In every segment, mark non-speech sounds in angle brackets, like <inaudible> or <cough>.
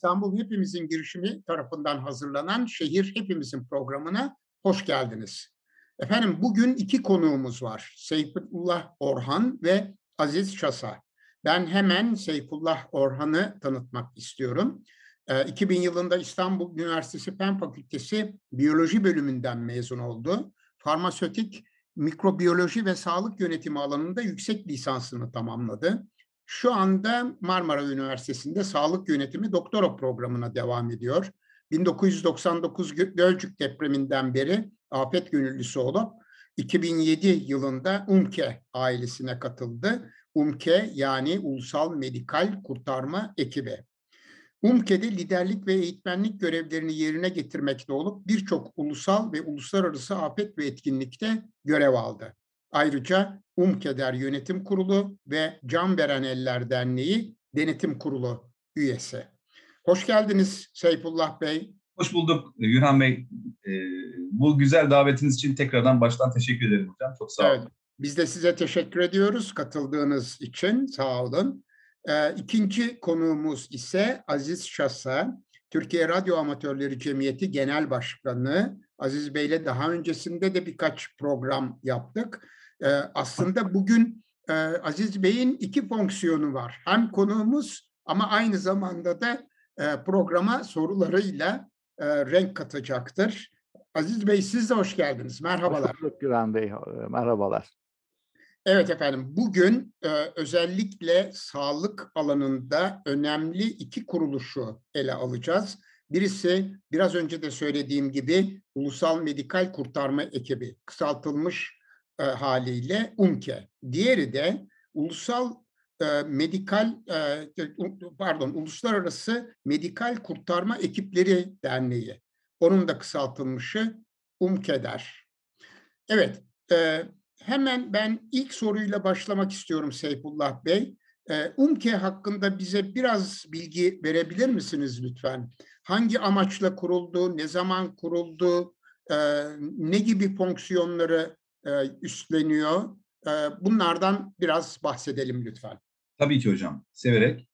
İstanbul Hepimizin girişimi tarafından hazırlanan Şehir Hepimizin programına hoş geldiniz. Efendim bugün iki konuğumuz var. Seyfullah Orhan ve Aziz Çasa. Ben hemen Seyfullah Orhan'ı tanıtmak istiyorum. 2000 yılında İstanbul Üniversitesi Fen Fakültesi Biyoloji bölümünden mezun oldu. Farmasötik, mikrobiyoloji ve sağlık yönetimi alanında yüksek lisansını tamamladı. Şu anda Marmara Üniversitesi'nde sağlık yönetimi doktora programına devam ediyor. 1999 Gölcük depreminden beri afet gönüllüsü olup 2007 yılında UMKE ailesine katıldı. UMKE yani Ulusal Medikal Kurtarma Ekibi. UMKE'de liderlik ve eğitmenlik görevlerini yerine getirmekte olup birçok ulusal ve uluslararası afet ve etkinlikte görev aldı. Ayrıca UMKEDER Yönetim Kurulu ve Can Veren Eller Derneği Denetim Kurulu üyesi. Hoş geldiniz Seyfullah Bey. Hoş bulduk Gürhan Bey. Ee, bu güzel davetiniz için tekrardan baştan teşekkür ederim hocam. Çok sağ olun. Evet, biz de size teşekkür ediyoruz katıldığınız için. Sağ olun. Ee, ikinci konuğumuz ise Aziz Şasa, Türkiye Radyo Amatörleri Cemiyeti Genel Başkanı. Aziz Bey'le daha öncesinde de birkaç program yaptık. Ee, aslında bugün e, Aziz Bey'in iki fonksiyonu var. Hem konuğumuz ama aynı zamanda da e, programa sorularıyla e, renk katacaktır. Aziz Bey siz de hoş geldiniz. Merhabalar. Hoş bulduk Güven Bey. Merhabalar. Evet efendim, bugün e, özellikle sağlık alanında önemli iki kuruluşu ele alacağız. Birisi biraz önce de söylediğim gibi Ulusal Medikal Kurtarma Ekibi, kısaltılmış e, haliyle UMKE. Diğeri de Ulusal e, Medikal e, pardon Uluslararası Medikal Kurtarma Ekipleri Derneği. Onun da kısaltılmışı UMKEDER. Evet, e, hemen ben ilk soruyla başlamak istiyorum Seyfullah Bey. E, UMKE hakkında bize biraz bilgi verebilir misiniz lütfen? Hangi amaçla kuruldu, ne zaman kuruldu, e, ne gibi fonksiyonları e, üstleniyor. E, bunlardan biraz bahsedelim lütfen. Tabii ki hocam, severek.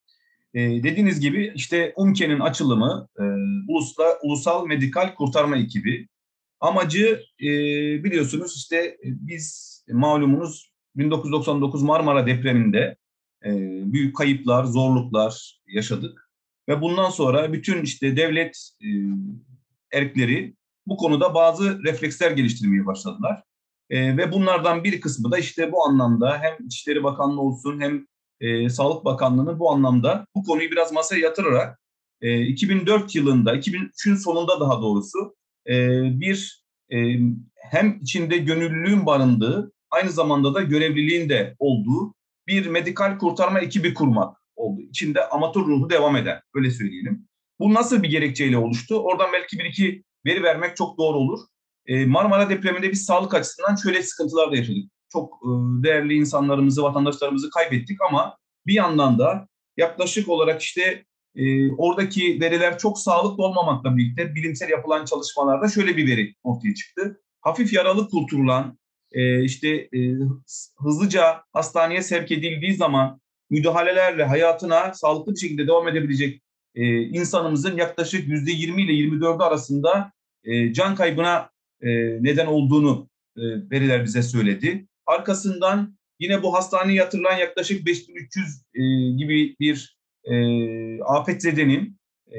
E, dediğiniz gibi işte UMKE'nin açılımı e, Ulusla, Ulusal Medikal Kurtarma Ekibi. Amacı e, biliyorsunuz işte e, biz malumunuz 1999 Marmara depreminde e, büyük kayıplar, zorluklar yaşadık. Ve bundan sonra bütün işte devlet e, erkleri bu konuda bazı refleksler geliştirmeye başladılar. E, ve bunlardan bir kısmı da işte bu anlamda hem İçişleri Bakanlığı olsun hem e, Sağlık Bakanlığı'nın bu anlamda bu konuyu biraz masaya yatırarak e, 2004 yılında, 2003'ün sonunda daha doğrusu e, bir e, hem içinde gönüllülüğün barındığı aynı zamanda da görevliliğin de olduğu bir medikal kurtarma ekibi kurmak oldu. İçinde amatör ruhu devam eden, öyle söyleyelim. Bu nasıl bir gerekçeyle oluştu? Oradan belki bir iki veri vermek çok doğru olur. E, Marmara depreminde biz sağlık açısından şöyle sıkıntılar da yaşadık. Çok e, değerli insanlarımızı, vatandaşlarımızı kaybettik ama bir yandan da yaklaşık olarak işte e, oradaki veriler çok sağlıklı olmamakla birlikte bilimsel yapılan çalışmalarda şöyle bir veri ortaya çıktı. Hafif yaralı kurturulan, e, işte hızlıca hastaneye sevk edildiği zaman müdahalelerle hayatına sağlıklı bir şekilde devam edebilecek insanımızın yaklaşık yüzde 20 ile 24 arasında can kaybına e, neden olduğunu e, veriler bize söyledi. Arkasından yine bu hastaneye yatırılan yaklaşık 5300 e, gibi bir e, afetzedenin e,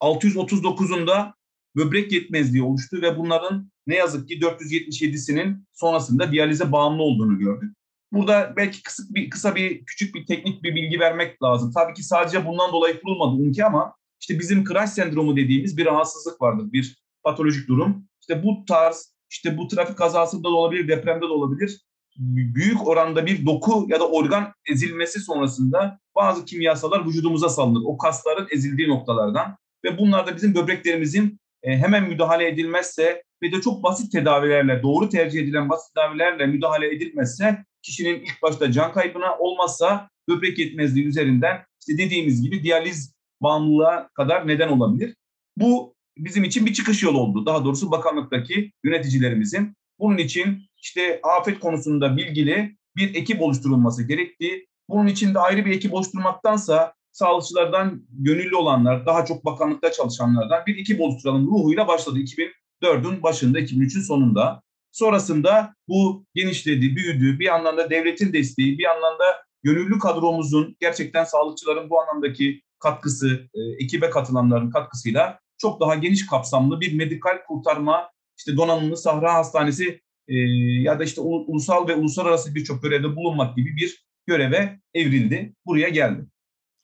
639'unda böbrek yetmezliği oluştu ve bunların ne yazık ki 477'sinin sonrasında diyalize bağımlı olduğunu gördük. Burada belki kısa bir, kısa bir küçük bir teknik bir bilgi vermek lazım. Tabii ki sadece bundan dolayı kurulmadı UNKI ama işte bizim crash sendromu dediğimiz bir rahatsızlık vardır, bir patolojik durum. İşte bu tarz, işte bu trafik kazasında da olabilir, depremde de olabilir. Büyük oranda bir doku ya da organ ezilmesi sonrasında bazı kimyasallar vücudumuza salınır. O kasların ezildiği noktalardan. Ve bunlar da bizim böbreklerimizin e, hemen müdahale edilmezse ve de çok basit tedavilerle, doğru tercih edilen basit tedavilerle müdahale edilmezse kişinin ilk başta can kaybına olmazsa böbrek yetmezliği üzerinden işte dediğimiz gibi diyaliz bağımlılığa kadar neden olabilir. Bu bizim için bir çıkış yolu oldu. Daha doğrusu bakanlıktaki yöneticilerimizin. Bunun için işte afet konusunda bilgili bir ekip oluşturulması gerekti. Bunun için de ayrı bir ekip oluşturmaktansa sağlıkçılardan gönüllü olanlar, daha çok bakanlıkta çalışanlardan bir ekip oluşturalım ruhuyla başladı 2004'ün başında, 2003'ün sonunda. Sonrasında bu genişledi, büyüdü. Bir yandan da devletin desteği, bir yandan da gönüllü kadromuzun gerçekten sağlıkçıların bu anlamdaki katkısı, e, ekibe katılanların katkısıyla çok daha geniş kapsamlı bir medikal kurtarma, işte donanımlı Sahra Hastanesi e, ya da işte ulusal ve uluslararası birçok görevde bulunmak gibi bir göreve evrildi. Buraya geldi.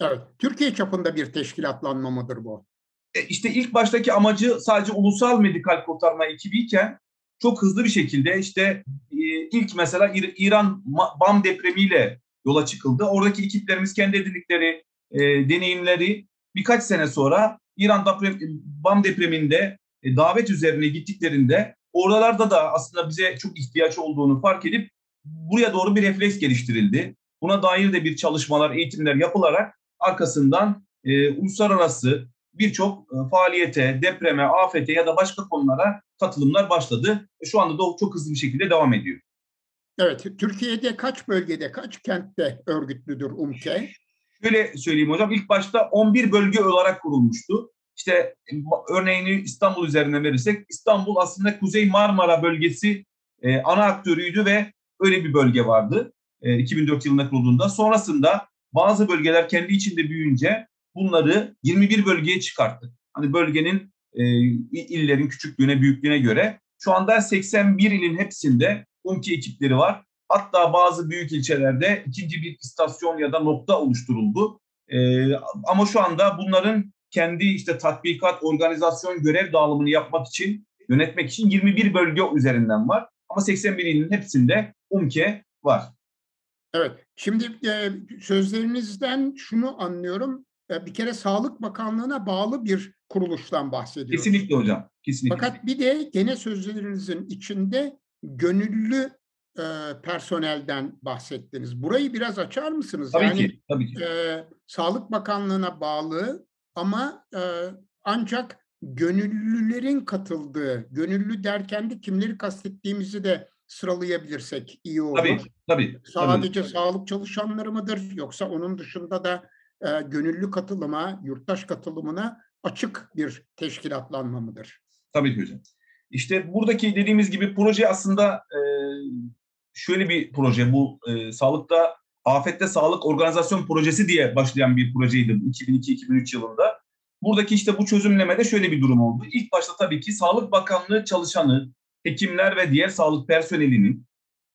Evet. Türkiye çapında bir teşkilatlanma mıdır bu? E, işte ilk baştaki amacı sadece ulusal medikal kurtarma ekibiyken çok hızlı bir şekilde işte e, ilk mesela İran BAM depremiyle yola çıkıldı. Oradaki ekiplerimiz kendi edindikleri e, deneyimleri birkaç sene sonra İran deprem, BAM depreminde e, davet üzerine gittiklerinde oralarda da aslında bize çok ihtiyaç olduğunu fark edip buraya doğru bir refleks geliştirildi. Buna dair de bir çalışmalar, eğitimler yapılarak arkasından e, uluslararası birçok e, faaliyete, depreme, afete ya da başka konulara katılımlar başladı. E, şu anda da çok hızlı bir şekilde devam ediyor. Evet, Türkiye'de kaç bölgede, kaç kentte örgütlüdür UMKE? Şöyle söyleyeyim hocam, ilk başta 11 bölge olarak kurulmuştu. İşte örneğini İstanbul üzerinden verirsek, İstanbul aslında Kuzey Marmara bölgesi e, ana aktörüydü ve öyle bir bölge vardı e, 2004 yılında kurulduğunda. Sonrasında bazı bölgeler kendi içinde büyüyünce bunları 21 bölgeye çıkarttık. Hani bölgenin e, illerin küçüklüğüne, büyüklüğüne göre. Şu anda 81 ilin hepsinde UMKE ekipleri var. Hatta bazı büyük ilçelerde ikinci bir istasyon ya da nokta oluşturuldu. E, ama şu anda bunların kendi işte tatbikat, organizasyon, görev dağılımını yapmak için, yönetmek için 21 bölge üzerinden var. Ama 81 ilin hepsinde UMKE var. Evet. Şimdi e, sözlerinizden şunu anlıyorum. E, bir kere Sağlık Bakanlığı'na bağlı bir kuruluştan bahsediyoruz. Kesinlikle hocam. Kesinlikle. Fakat bir de gene sözlerinizin içinde gönüllü e, personelden bahsettiniz. Burayı biraz açar mısınız? Tabii yani, ki. Tabii ki. E, Sağlık Bakanlığı'na bağlı ama e, ancak gönüllülerin katıldığı, gönüllü derken de kimleri kastettiğimizi de sıralayabilirsek iyi olur. Tabii, tabii. Sadece tabii. sağlık çalışanları mıdır yoksa onun dışında da e, gönüllü katılıma, yurttaş katılımına açık bir teşkilatlanma mıdır? Tabii ki hocam. İşte buradaki dediğimiz gibi proje aslında e, şöyle bir proje. Bu e, sağlıkta Afette Sağlık Organizasyon Projesi diye başlayan bir projeydi 2002-2003 yılında. Buradaki işte bu çözümlemede şöyle bir durum oldu. İlk başta tabii ki Sağlık Bakanlığı çalışanı, hekimler ve diğer sağlık personelinin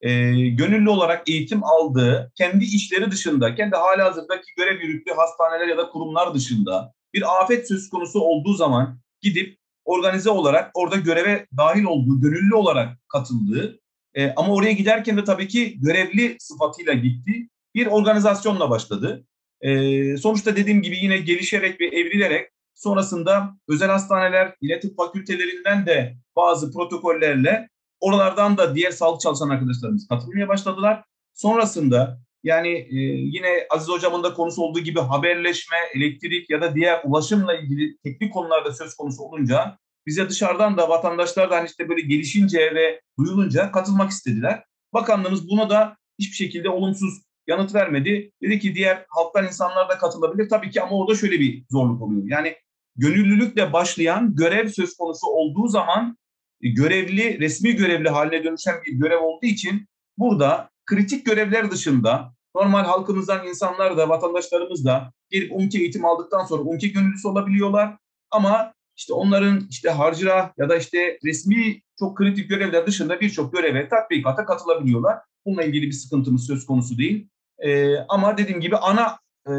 e, gönüllü olarak eğitim aldığı, kendi işleri dışında, kendi hali hazırdaki görev yürüttüğü hastaneler ya da kurumlar dışında bir afet söz konusu olduğu zaman gidip organize olarak orada göreve dahil olduğu, gönüllü olarak katıldığı e, ama oraya giderken de tabii ki görevli sıfatıyla gitti. Bir organizasyonla başladı. E, sonuçta dediğim gibi yine gelişerek ve evrilerek sonrasında özel hastaneler, tıp fakültelerinden de bazı protokollerle oralardan da diğer sağlık çalışan arkadaşlarımız katılmaya başladılar. Sonrasında yani e, yine Aziz Hocam'ın da konusu olduğu gibi haberleşme, elektrik ya da diğer ulaşımla ilgili teknik konularda söz konusu olunca bize dışarıdan da vatandaşlar da hani işte böyle gelişince ve duyulunca katılmak istediler. Bakanlığımız buna da hiçbir şekilde olumsuz yanıt vermedi. Dedi ki diğer halktan insanlar da katılabilir. Tabii ki ama orada şöyle bir zorluk oluyor. Yani gönüllülükle başlayan görev söz konusu olduğu zaman e, görevli, resmi görevli haline dönüşen bir görev olduğu için burada kritik görevler dışında normal halkımızdan insanlar da vatandaşlarımız da gelip UMKE eğitim aldıktan sonra UMKE gönüllüsü olabiliyorlar. Ama işte onların işte harcıra ya da işte resmi çok kritik görevler dışında birçok göreve, tatbikata katılabiliyorlar. Bununla ilgili bir sıkıntımız söz konusu değil. Ee, ama dediğim gibi ana e,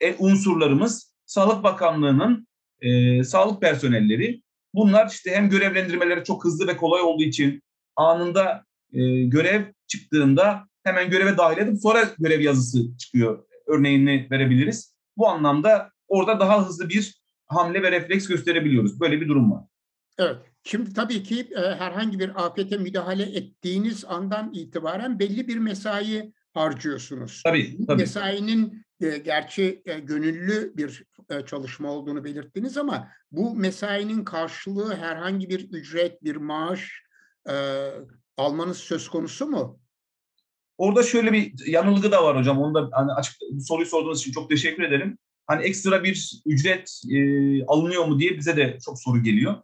e, unsurlarımız Sağlık Bakanlığı'nın e, sağlık personelleri. Bunlar işte hem görevlendirmeleri çok hızlı ve kolay olduğu için anında e, görev çıktığında hemen göreve dahil edip sonra görev yazısı çıkıyor. Örneğini verebiliriz. Bu anlamda orada daha hızlı bir hamle ve refleks gösterebiliyoruz. Böyle bir durum var. Evet. Şimdi tabii ki e, herhangi bir afete müdahale ettiğiniz andan itibaren belli bir mesai harcıyorsunuz. Tabii, tabii. mesainin e, gerçi e, gönüllü bir e, çalışma olduğunu belirttiniz ama bu mesainin karşılığı herhangi bir ücret, bir maaş e, almanız söz konusu mu? Orada şöyle bir yanılgı da var hocam. Onu da hani açık soruyu sorduğunuz için çok teşekkür ederim. Hani ekstra bir ücret e, alınıyor mu diye bize de çok soru geliyor.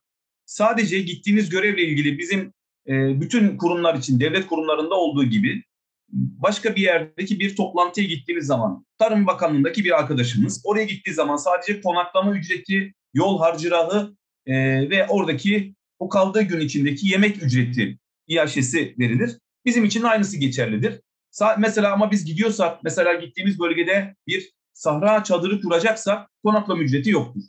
Sadece gittiğiniz görevle ilgili bizim e, bütün kurumlar için devlet kurumlarında olduğu gibi başka bir yerdeki bir toplantıya gittiğiniz zaman Tarım Bakanlığı'ndaki bir arkadaşımız oraya gittiği zaman sadece konaklama ücreti, yol harcırahı e, ve oradaki o kaldığı gün içindeki yemek ücreti iaşesi verilir. Bizim için aynısı geçerlidir. Mesela ama biz gidiyorsak, mesela gittiğimiz bölgede bir sahra çadırı kuracaksak konaklama ücreti yoktur.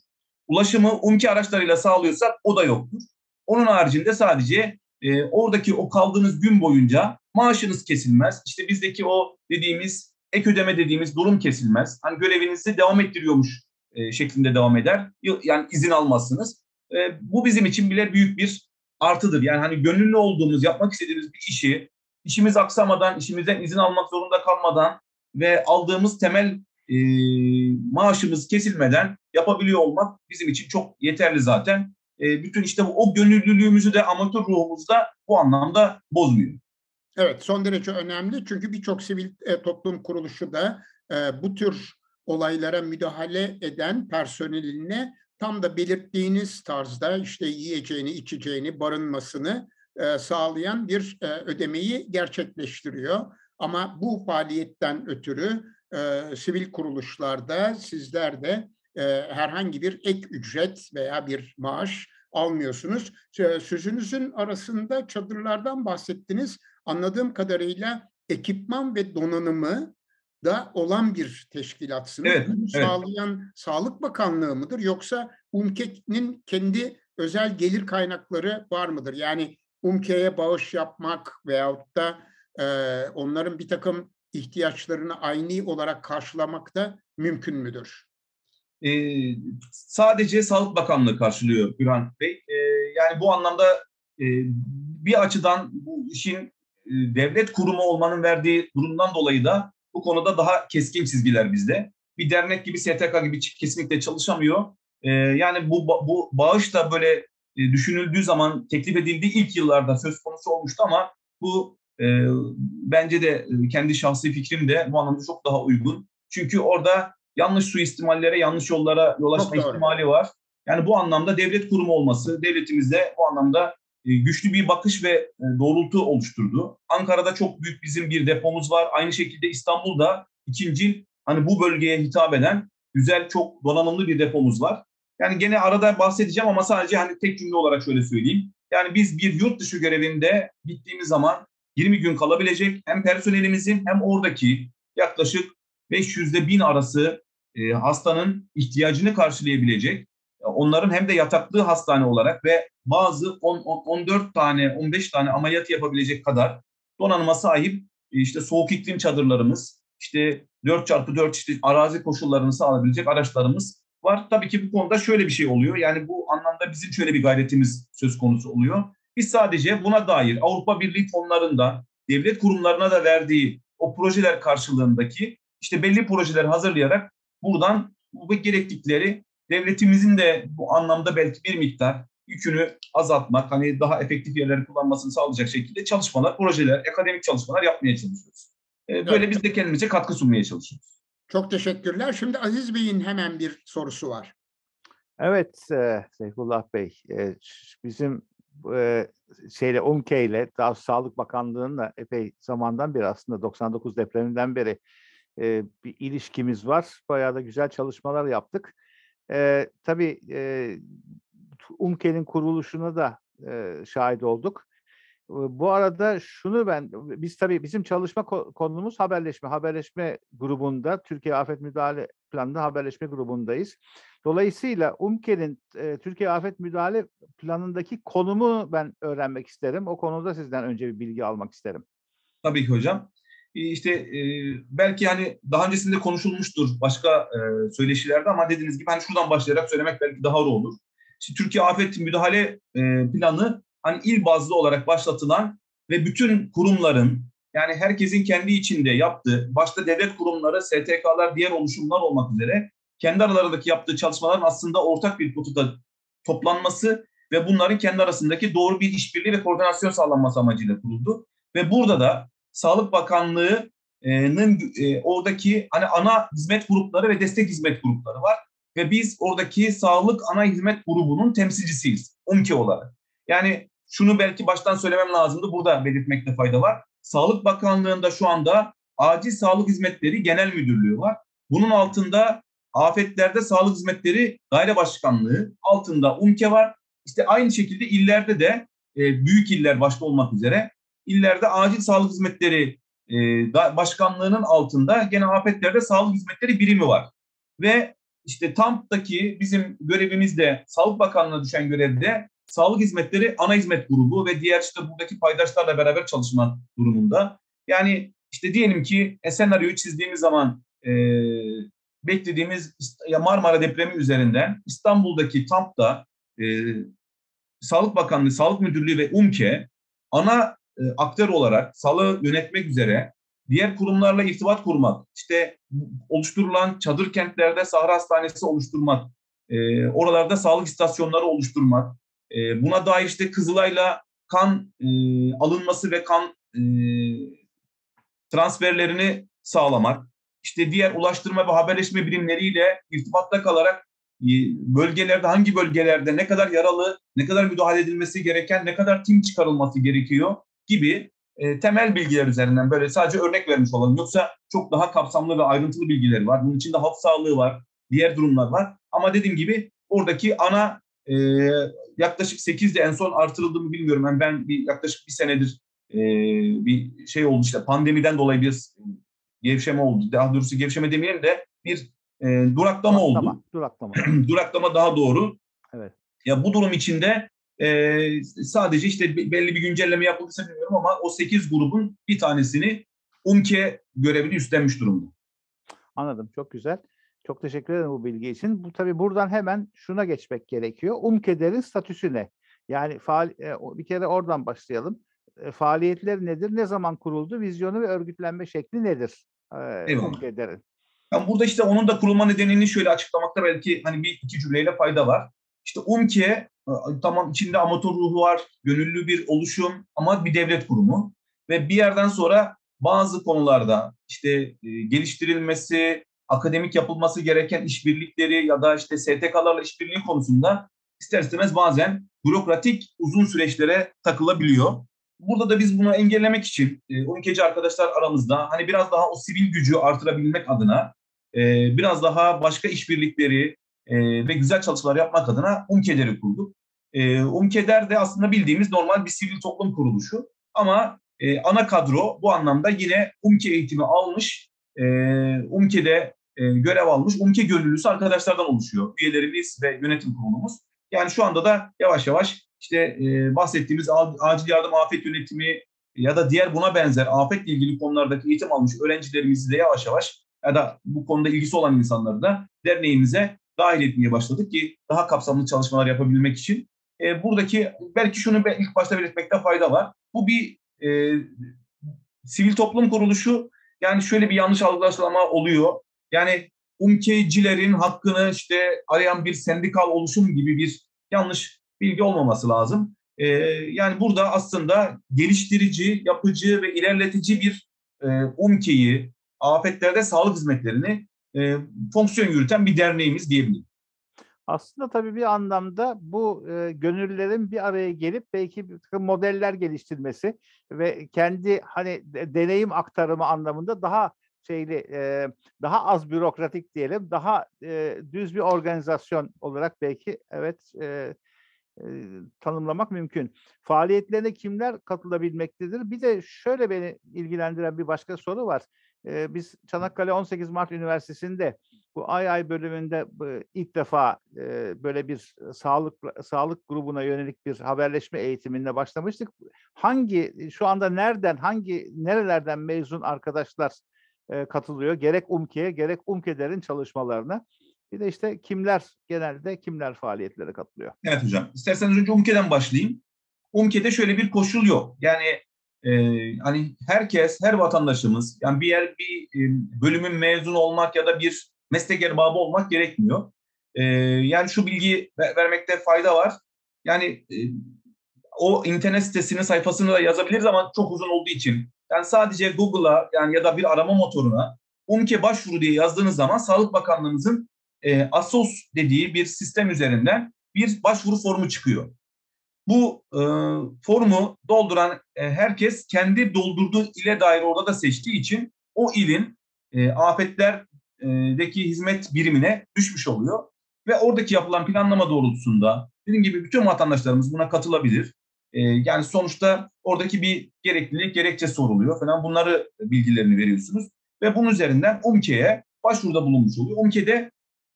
Ulaşımı UMKİ araçlarıyla sağlıyorsak o da yoktur. Onun haricinde sadece e, oradaki o kaldığınız gün boyunca maaşınız kesilmez. İşte bizdeki o dediğimiz ek ödeme dediğimiz durum kesilmez. Hani görevinizi devam ettiriyormuş e, şeklinde devam eder. Yani izin almazsınız. E, bu bizim için bile büyük bir artıdır. Yani hani gönüllü olduğumuz, yapmak istediğimiz bir işi işimiz aksamadan, işimizden izin almak zorunda kalmadan ve aldığımız temel e, maaşımız kesilmeden yapabiliyor olmak bizim için çok yeterli zaten. E, bütün işte o gönüllülüğümüzü de amatör ruhumuzda bu anlamda bozmuyor. Evet son derece önemli çünkü birçok sivil e, toplum kuruluşu da e, bu tür olaylara müdahale eden personeline tam da belirttiğiniz tarzda işte yiyeceğini, içeceğini, barınmasını e, sağlayan bir e, ödemeyi gerçekleştiriyor. Ama bu faaliyetten ötürü e, sivil kuruluşlarda sizler de e, herhangi bir ek ücret veya bir maaş almıyorsunuz. Sözünüzün arasında çadırlardan bahsettiniz. Anladığım kadarıyla ekipman ve donanımı da olan bir teşkilatsınız. Evet, Bunu evet. sağlayan Sağlık Bakanlığı mıdır yoksa UMKE'nin kendi özel gelir kaynakları var mıdır? Yani UMKE'ye bağış yapmak veyahut da e, onların bir takım ihtiyaçlarını aynı olarak karşılamak da mümkün müdür? e, sadece Sağlık Bakanlığı karşılıyor Gürhan Bey. E, yani bu anlamda e, bir açıdan bu işin e, devlet kurumu olmanın verdiği durumdan dolayı da bu konuda daha keskin çizgiler bizde. Bir dernek gibi, STK gibi kesinlikle çalışamıyor. E, yani bu, bu bağış da böyle e, düşünüldüğü zaman teklif edildiği ilk yıllarda söz konusu olmuştu ama bu e, bence de e, kendi şahsi fikrim de bu anlamda çok daha uygun. Çünkü orada yanlış suistimallere, yanlış yollara yol açma ihtimali var. Yani bu anlamda devlet kurumu olması devletimizde bu anlamda e, güçlü bir bakış ve e, doğrultu oluşturdu. Ankara'da çok büyük bizim bir depomuz var. Aynı şekilde İstanbul'da ikinci hani bu bölgeye hitap eden güzel çok donanımlı bir depomuz var. Yani gene arada bahsedeceğim ama sadece hani tek cümle olarak şöyle söyleyeyim. Yani biz bir yurt dışı görevinde gittiğimiz zaman 20 gün kalabilecek hem personelimizin hem oradaki yaklaşık 500'de 1000 arası e, hastanın ihtiyacını karşılayabilecek, onların hem de yataklı hastane olarak ve bazı 10, 14 tane, 15 tane ameliyat yapabilecek kadar donanıma sahip e, işte soğuk iklim çadırlarımız, işte 4x4 işte arazi koşullarını sağlayabilecek araçlarımız var. Tabii ki bu konuda şöyle bir şey oluyor. Yani bu anlamda bizim şöyle bir gayretimiz söz konusu oluyor. Biz sadece buna dair Avrupa Birliği fonlarında devlet kurumlarına da verdiği o projeler karşılığındaki işte belli projeler hazırlayarak buradan bu gerektikleri devletimizin de bu anlamda belki bir miktar yükünü azaltmak, hani daha efektif yerleri kullanmasını sağlayacak şekilde çalışmalar, projeler, akademik çalışmalar yapmaya çalışıyoruz. Ee, böyle evet. biz de kendimize katkı sunmaya çalışıyoruz. Çok teşekkürler. Şimdi Aziz Bey'in hemen bir sorusu var. Evet e, Seyfullah Bey, e, bizim e, şeyle UMKE ile daha Sağlık Bakanlığı'nın epey zamandan beri aslında 99 depreminden beri e, bir ilişkimiz var. Bayağı da güzel çalışmalar yaptık. E, tabii e, UMKE'nin kuruluşuna da e, şahit olduk. Bu arada şunu ben, biz tabii bizim çalışma konumuz haberleşme. Haberleşme grubunda, Türkiye Afet Müdahale Planı'nda haberleşme grubundayız. Dolayısıyla UMKE'nin e, Türkiye Afet Müdahale Planı'ndaki konumu ben öğrenmek isterim. O konuda sizden önce bir bilgi almak isterim. Tabii ki hocam. İşte e, belki hani daha öncesinde konuşulmuştur başka e, söyleşilerde ama dediğiniz gibi hani şuradan başlayarak söylemek belki daha doğru olur. Şimdi Türkiye Afet Müdahale e, Planı hani il bazlı olarak başlatılan ve bütün kurumların yani herkesin kendi içinde yaptığı, başta devlet kurumları, STK'lar, diğer oluşumlar olmak üzere kendi aralarındaki yaptığı çalışmaların aslında ortak bir kutuda toplanması ve bunların kendi arasındaki doğru bir işbirliği ve koordinasyon sağlanması amacıyla kuruldu. Ve burada da Sağlık Bakanlığı'nın e, oradaki hani ana hizmet grupları ve destek hizmet grupları var ve biz oradaki sağlık ana hizmet grubunun temsilcisiyiz UMKE olarak. Yani şunu belki baştan söylemem lazımdı. Burada belirtmekte fayda var. Sağlık Bakanlığı'nda şu anda Acil Sağlık Hizmetleri Genel Müdürlüğü var. Bunun altında Afetlerde Sağlık Hizmetleri Daire Başkanlığı, altında UMKE var. İşte aynı şekilde illerde de e, büyük iller başta olmak üzere illerde Acil Sağlık Hizmetleri e, Başkanlığı'nın altında gene afetlerde Sağlık Hizmetleri birimi var. Ve işte TAMP'taki bizim görevimiz de Sağlık Bakanlığı'na düşen görevde Sağlık Hizmetleri Ana Hizmet Grubu ve diğer işte buradaki paydaşlarla beraber çalışma durumunda. Yani işte diyelim ki e, senaryoyu çizdiğimiz zaman e, beklediğimiz ya Marmara depremi üzerinden İstanbul'daki TAMP'da e, Sağlık Bakanlığı, Sağlık Müdürlüğü ve UMKE ana e, aktör olarak sağlığı yönetmek üzere diğer kurumlarla irtibat kurmak, işte oluşturulan çadır kentlerde sahra hastanesi oluşturmak, e, oralarda sağlık istasyonları oluşturmak, e, buna dair işte Kızılay'la kan e, alınması ve kan e, transferlerini sağlamak, işte diğer ulaştırma ve haberleşme birimleriyle irtibatta kalarak e, bölgelerde hangi bölgelerde ne kadar yaralı, ne kadar müdahale edilmesi gereken, ne kadar tim çıkarılması gerekiyor gibi e, temel bilgiler üzerinden böyle sadece örnek vermiş olalım. Yoksa çok daha kapsamlı ve ayrıntılı bilgiler var. Bunun içinde halk sağlığı var, diğer durumlar var. Ama dediğim gibi oradaki ana e, yaklaşık 8'de en son artırıldı mı bilmiyorum. Yani ben bir yaklaşık bir senedir e, bir şey oldu işte pandemiden dolayı bir gevşeme oldu. Daha doğrusu gevşeme demeyelim de bir e, duraklama, duraklama oldu. Duraklama. <clears throat> duraklama daha doğru. Evet. Ya bu durum içinde e, sadece işte belli bir güncelleme yapıldıysa bilmiyorum ama o 8 grubun bir tanesini UMKE görevini üstlenmiş durumda. Anladım. Çok güzel. Çok teşekkür ederim bu bilgi için. Bu tabii buradan hemen şuna geçmek gerekiyor. UMKE'lerin statüsü ne? Yani faal, e, bir kere oradan başlayalım. E, faaliyetleri nedir? Ne zaman kuruldu? Vizyonu ve örgütlenme şekli nedir? E, UMKE'lerin. Yani burada işte onun da kurulma nedenini şöyle açıklamakta belki hani bir iki cümleyle fayda var. İşte UMKE tamam içinde amatör ruhu var, gönüllü bir oluşum ama bir devlet kurumu ve bir yerden sonra bazı konularda işte geliştirilmesi, akademik yapılması gereken işbirlikleri ya da işte STK'larla işbirliği konusunda ister istemez bazen bürokratik uzun süreçlere takılabiliyor. Burada da biz bunu engellemek için e, UMKE'ci arkadaşlar aramızda hani biraz daha o sivil gücü artırabilmek adına e, biraz daha başka işbirlikleri e, ve güzel çalışmalar yapmak adına UMKEDER'i kurduk. E, UMKEDER de aslında bildiğimiz normal bir sivil toplum kuruluşu ama e, ana kadro bu anlamda yine UMKE eğitimi almış, e, UMKE'de e, görev almış, UMKE gönüllüsü arkadaşlardan oluşuyor. Üyelerimiz ve yönetim kurulumuz. Yani şu anda da yavaş yavaş işte e, bahsettiğimiz acil yardım afet yönetimi ya da diğer buna benzer afetle ilgili konulardaki eğitim almış öğrencilerimizi de yavaş yavaş ya da bu konuda ilgisi olan insanları da derneğimize dahil etmeye başladık ki daha kapsamlı çalışmalar yapabilmek için. E, buradaki belki şunu ilk başta belirtmekte fayda var. Bu bir e, sivil toplum kuruluşu yani şöyle bir yanlış algılaşılma oluyor. Yani umkecilerin hakkını işte arayan bir sendikal oluşum gibi bir yanlış bilgi olmaması lazım. E, yani burada aslında geliştirici, yapıcı ve ilerletici bir e, UMKE'yi, afetlerde sağlık hizmetlerini e, fonksiyon yürüten bir derneğimiz diyebilirim. Aslında tabii bir anlamda bu e, gönüllülerin bir araya gelip belki bir takım modeller geliştirmesi ve kendi hani deneyim aktarımı anlamında daha şeyli e, daha az bürokratik diyelim daha e, düz bir organizasyon olarak belki evet e, e, tanımlamak mümkün. Faaliyetlerine kimler katılabilmektedir? Bir de şöyle beni ilgilendiren bir başka soru var. E, biz Çanakkale 18 Mart Üniversitesi'nde bu ay ay bölümünde ilk defa böyle bir sağlık sağlık grubuna yönelik bir haberleşme eğitiminde başlamıştık. Hangi şu anda nereden hangi nerelerden mezun arkadaşlar e, katılıyor? Gerek UMKE'ye gerek UMKE'lerin çalışmalarına. Bir de işte kimler genelde kimler faaliyetlere katılıyor? Evet hocam. İsterseniz önce UMKE'den başlayayım. UMKE'de şöyle bir koşul yok. Yani e, hani herkes, her vatandaşımız yani bir yer bir e, bölümün mezun olmak ya da bir meslek erbabı olmak gerekmiyor. E, yani şu bilgi ver, vermekte fayda var. Yani e, o internet sitesinin sayfasını da yazabiliriz ama çok uzun olduğu için Yani sadece Google'a yani ya da bir arama motoruna UMKE başvuru diye yazdığınız zaman Sağlık Bakanlığımızın e, ASOS dediği bir sistem üzerinden bir başvuru formu çıkıyor. Bu e, formu dolduran e, herkes kendi doldurduğu ile dair orada da seçtiği için o ilin e, afetlerdeki hizmet birimine düşmüş oluyor. Ve oradaki yapılan planlama doğrultusunda dediğim gibi bütün vatandaşlarımız buna katılabilir. E, yani sonuçta oradaki bir gereklilik, gerekçe soruluyor falan bunları bilgilerini veriyorsunuz. Ve bunun üzerinden UMKE'ye başvuruda bulunmuş oluyor. UMKE'de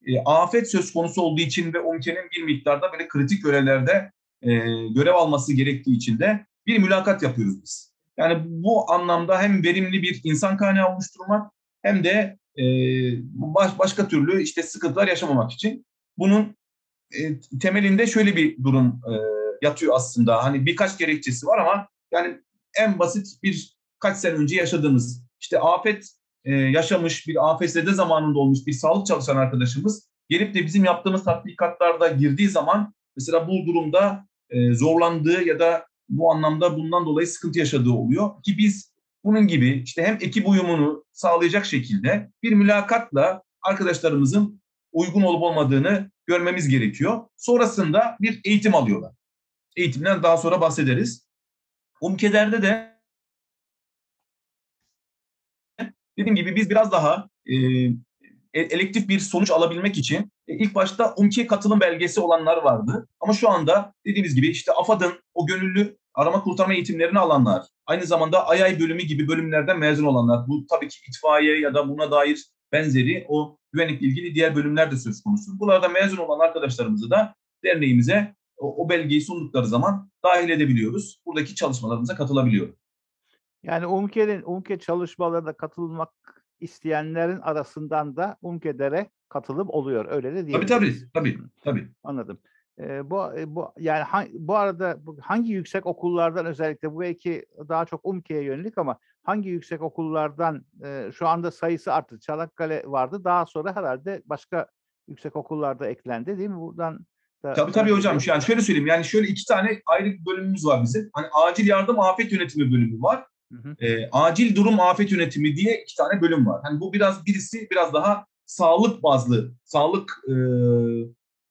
e, afet söz konusu olduğu için ve UMKE'nin bir miktarda böyle kritik görevlerde e, görev alması gerektiği için de bir mülakat yapıyoruz biz. Yani bu anlamda hem verimli bir insan kaynağı oluşturmak hem de e, baş, başka türlü işte sıkıntılar yaşamamak için bunun e, temelinde şöyle bir durum e, yatıyor aslında. Hani birkaç gerekçesi var ama yani en basit bir kaç sene önce yaşadığımız işte afet e, yaşamış bir AFS'de zamanında olmuş bir sağlık çalışan arkadaşımız gelip de bizim yaptığımız tatbikatlarda girdiği zaman mesela bu durumda e, zorlandığı ya da bu anlamda bundan dolayı sıkıntı yaşadığı oluyor ki biz bunun gibi işte hem ekip uyumunu sağlayacak şekilde bir mülakatla arkadaşlarımızın uygun olup olmadığını görmemiz gerekiyor. Sonrasında bir eğitim alıyorlar. Eğitimden daha sonra bahsederiz. UMKEDER'de de dediğim gibi biz biraz daha e, e, elektif bir sonuç alabilmek için e, ilk başta UMKE katılım belgesi olanlar vardı. Ama şu anda dediğimiz gibi işte AFAD'ın o gönüllü arama kurtarma eğitimlerini alanlar, aynı zamanda AYAY bölümü gibi bölümlerden mezun olanlar, bu tabii ki itfaiye ya da buna dair benzeri o güvenlikle ilgili diğer bölümler de söz konusu. Bunlarda mezun olan arkadaşlarımızı da derneğimize o, o belgeyi sundukları zaman dahil edebiliyoruz. Buradaki çalışmalarımıza katılabiliyor. Yani UMKE'nin UMKE çalışmalarına katılmak isteyenlerin arasından da UMKEDER'e katılım oluyor. Öyle de diyebiliriz. Tabii tabii. tabii, tabii. Anladım. Ee, bu bu yani ha, bu arada bu, hangi yüksek okullardan özellikle bu belki daha çok UMKE'ye yönelik ama hangi yüksek okullardan e, şu anda sayısı arttı. Çanakkale vardı. Daha sonra herhalde başka yüksek okullarda eklendi değil mi? Buradan da Tabii tabii hocam. Yani şöyle söyleyeyim. Yani şöyle iki tane ayrı bir bölümümüz var bizim. Hani acil yardım afet yönetimi bölümü var. Hı hı. E, acil durum afet yönetimi diye iki tane bölüm var. Hani bu biraz birisi biraz daha sağlık bazlı, sağlık e,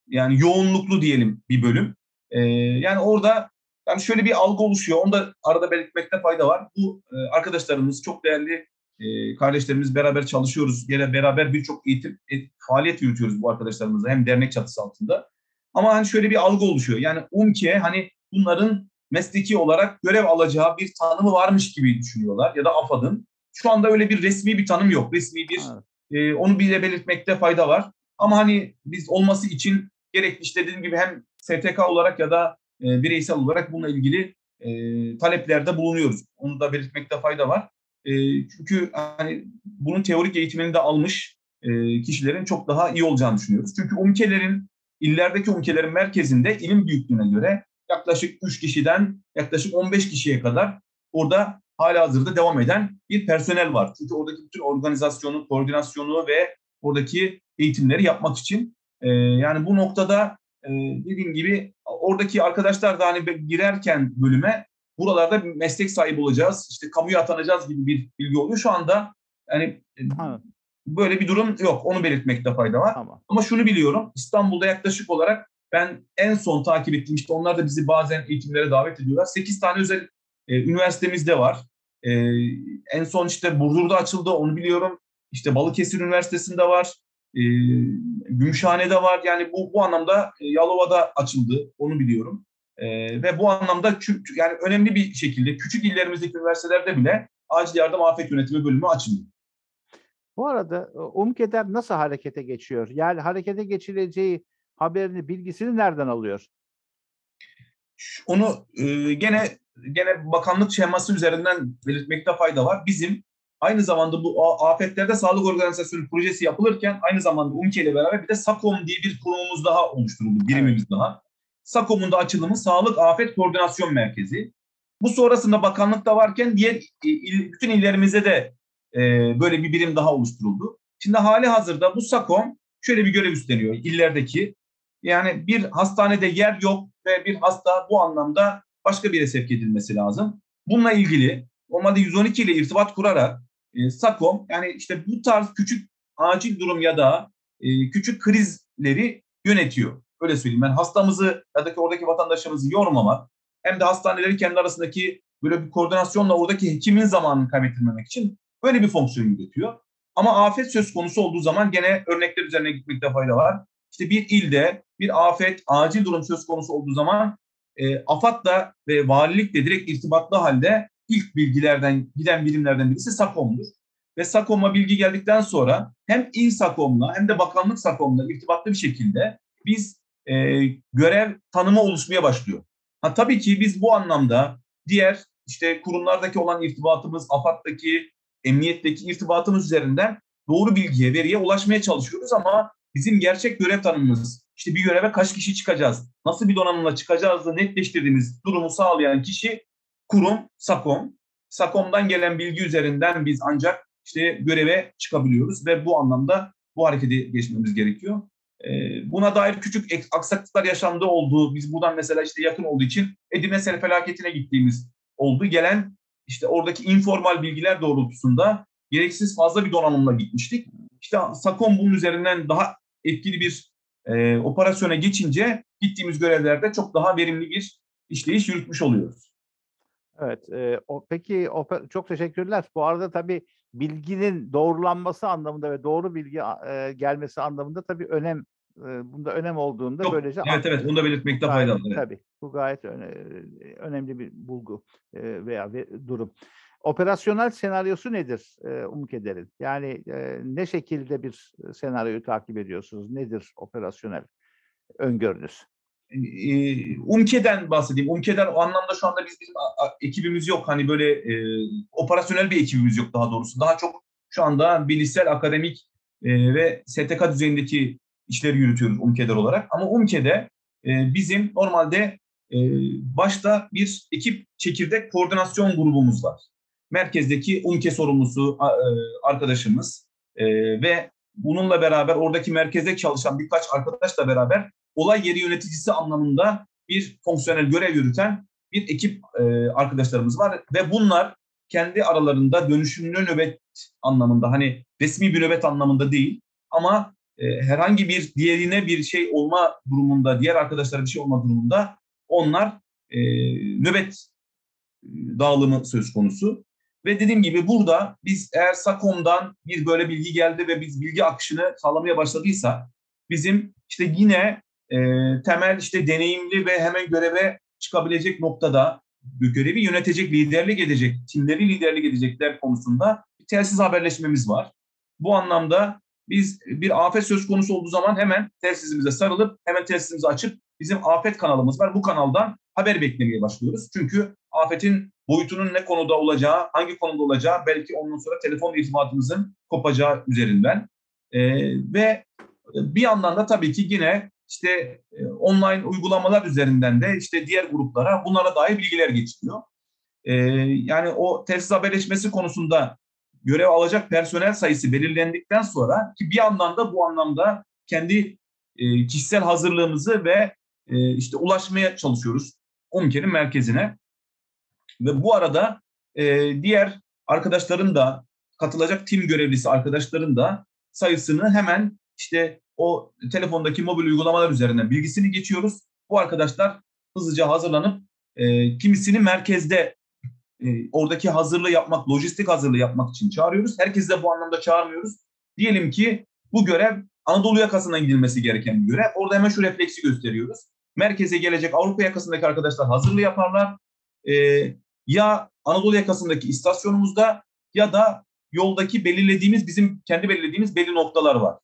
yani yoğunluklu diyelim bir bölüm. E, yani orada yani şöyle bir algı oluşuyor. Onu da arada belirtmekte fayda var. Bu e, arkadaşlarımız çok değerli e, kardeşlerimiz beraber çalışıyoruz. Yine beraber birçok eğitim e, faaliyet yürütüyoruz bu arkadaşlarımızla hem dernek çatısı altında. Ama hani şöyle bir algı oluşuyor. Yani UMKE hani bunların mesleki olarak görev alacağı bir tanımı varmış gibi düşünüyorlar ya da AFAD'ın. Şu anda öyle bir resmi bir tanım yok. Resmi bir e, onu bile belirtmekte fayda var. Ama hani biz olması için gerekli işte dediğim gibi hem STK olarak ya da e, bireysel olarak bununla ilgili e, taleplerde bulunuyoruz. Onu da belirtmekte fayda var. E, çünkü hani bunun teorik eğitimini de almış e, kişilerin çok daha iyi olacağını düşünüyoruz. Çünkü UMKE'lerin illerdeki UMKE'lerin merkezinde ilim büyüklüğüne göre yaklaşık 3 kişiden yaklaşık 15 kişiye kadar orada hala hazırda devam eden bir personel var. Çünkü oradaki bütün organizasyonu, koordinasyonu ve oradaki eğitimleri yapmak için e, yani bu noktada e, dediğim gibi oradaki arkadaşlar da hani girerken bölüme buralarda meslek sahibi olacağız, işte kamuya atanacağız gibi bir bilgi oluyor. Şu anda yani ha. Böyle bir durum yok. Onu belirtmekte fayda var. Tamam. Ama şunu biliyorum. İstanbul'da yaklaşık olarak ben en son takip ettiğim işte onlar da bizi bazen eğitimlere davet ediyorlar. 8 tane özel e, üniversitemizde var. E, en son işte Burdur'da açıldı onu biliyorum. İşte Balıkesir Üniversitesi'nde var. E, Gümüşhane'de var. Yani bu bu anlamda e, Yalova'da açıldı. Onu biliyorum. E, ve bu anlamda yani önemli bir şekilde küçük illerimizdeki üniversitelerde bile acil yardım afet yönetimi bölümü açıldı. Bu arada UMKEDER nasıl harekete geçiyor? Yani harekete geçileceği haberini, bilgisini nereden alıyor? Onu e, gene gene bakanlık şeması üzerinden belirtmekte fayda var. Bizim aynı zamanda bu afetlerde sağlık organizasyonu projesi yapılırken aynı zamanda UMKE ile beraber bir de SAKOM diye bir kurumumuz daha oluşturuldu, birimimiz evet. daha. SAKOM'un da açılımı Sağlık Afet Koordinasyon Merkezi. Bu sonrasında bakanlıkta varken diğer il, bütün illerimizde de e, böyle bir birim daha oluşturuldu. Şimdi hali hazırda bu SAKOM şöyle bir görev üstleniyor illerdeki. Yani bir hastanede yer yok ve bir hasta bu anlamda başka bir yere sevk edilmesi lazım. Bununla ilgili normalde 112 ile irtibat kurarak e, SAKOM yani işte bu tarz küçük acil durum ya da e, küçük krizleri yönetiyor. Öyle söyleyeyim. Ben hastamızı ya da oradaki vatandaşımızı yormamak hem de hastaneleri kendi arasındaki böyle bir koordinasyonla oradaki hekimin zamanını kaybettirmemek için böyle bir fonksiyon yürütüyor. Ama afet söz konusu olduğu zaman gene örnekler üzerine gitmekte fayda var. İşte bir ilde bir afet, acil durum söz konusu olduğu zaman e, AFAD'la ve valilikle direkt irtibatlı halde ilk bilgilerden giden birimlerden birisi SAKOM'dur. Ve SAKOM'a bilgi geldikten sonra hem il SAKOM'la hem de bakanlık SAKOM'la irtibatlı bir şekilde biz e, görev tanımı oluşmaya başlıyor. Ha, tabii ki biz bu anlamda diğer işte kurumlardaki olan irtibatımız, AFAD'daki, emniyetteki irtibatımız üzerinden doğru bilgiye, veriye ulaşmaya çalışıyoruz ama bizim gerçek görev tanımımız, işte bir göreve kaç kişi çıkacağız, nasıl bir donanımla çıkacağız da netleştirdiğimiz durumu sağlayan kişi kurum, SAKOM. SAKOM'dan gelen bilgi üzerinden biz ancak işte göreve çıkabiliyoruz ve bu anlamda bu harekete geçmemiz gerekiyor. Ee, buna dair küçük aksaklıklar yaşandı olduğu, biz buradan mesela işte yakın olduğu için Edirne sel felaketine gittiğimiz oldu. Gelen işte oradaki informal bilgiler doğrultusunda gereksiz fazla bir donanımla gitmiştik. İşte SAKOM bunun üzerinden daha etkili bir e, operasyona geçince gittiğimiz görevlerde çok daha verimli bir işleyiş yürütmüş oluyoruz. Evet, e, o, peki o, çok teşekkürler. Bu arada tabii bilginin doğrulanması anlamında ve doğru bilgi e, gelmesi anlamında tabii önem e, bunda önem olduğunda Yok, böylece evet evet bunu da belirtmekte faydalı. Evet. Tabii bu gayet öne, önemli bir bulgu veya bir durum. Operasyonel senaryosu nedir Umkeder'in? Yani ne şekilde bir senaryoyu takip ediyorsunuz? Nedir operasyonel öngörünüz? Umke'den bahsedeyim. Umke'den o anlamda şu anda biz bizim ekibimiz yok. Hani böyle e, operasyonel bir ekibimiz yok daha doğrusu. Daha çok şu anda bilişsel, akademik e, ve STK düzeyindeki işleri yürütüyoruz Umke'der olarak. Ama Umke'de e, bizim normalde e, başta bir ekip çekirdek koordinasyon grubumuz var. Merkezdeki UMKE sorumlusu e, arkadaşımız e, ve bununla beraber oradaki merkezde çalışan birkaç arkadaşla beraber olay yeri yöneticisi anlamında bir fonksiyonel görev yürüten bir ekip e, arkadaşlarımız var ve bunlar kendi aralarında dönüşümlü nöbet anlamında hani resmi bir nöbet anlamında değil ama herhangi bir diğerine bir şey olma durumunda, diğer arkadaşlara bir şey olma durumunda onlar e, nöbet dağılımı söz konusu. Ve dediğim gibi burada biz eğer SAKOM'dan bir böyle bilgi geldi ve biz bilgi akışını sağlamaya başladıysa bizim işte yine e, temel işte deneyimli ve hemen göreve çıkabilecek noktada görevi yönetecek, liderlik edecek, timleri liderlik edecekler konusunda bir telsiz haberleşmemiz var. Bu anlamda biz bir afet söz konusu olduğu zaman hemen telsizimize sarılıp hemen telsizimizi açıp bizim afet kanalımız var. Bu kanaldan haber beklemeye başlıyoruz. Çünkü afetin boyutunun ne konuda olacağı, hangi konuda olacağı belki ondan sonra telefon irtibatımızın kopacağı üzerinden. Ee, ve bir yandan da tabii ki yine işte e, online uygulamalar üzerinden de işte diğer gruplara bunlara dair bilgiler geçiliyor. E, yani o telsiz haberleşmesi konusunda görev alacak personel sayısı belirlendikten sonra ki bir yandan da bu anlamda kendi e, kişisel hazırlığımızı ve e, işte ulaşmaya çalışıyoruz UMKE'nin merkezine. Ve bu arada e, diğer arkadaşların da katılacak tim görevlisi arkadaşların da sayısını hemen işte o telefondaki mobil uygulamalar üzerinden bilgisini geçiyoruz. Bu arkadaşlar hızlıca hazırlanıp e, kimisini merkezde e, oradaki hazırlığı yapmak, lojistik hazırlığı yapmak için çağırıyoruz. Herkesi de bu anlamda çağırmıyoruz. Diyelim ki bu görev Anadolu yakasından gidilmesi gereken bir görev. Orada hemen şu refleksi gösteriyoruz. Merkeze gelecek Avrupa yakasındaki arkadaşlar hazırlığı yaparlar. E, ya Anadolu yakasındaki istasyonumuzda ya da yoldaki belirlediğimiz bizim kendi belirlediğimiz belli noktalar var.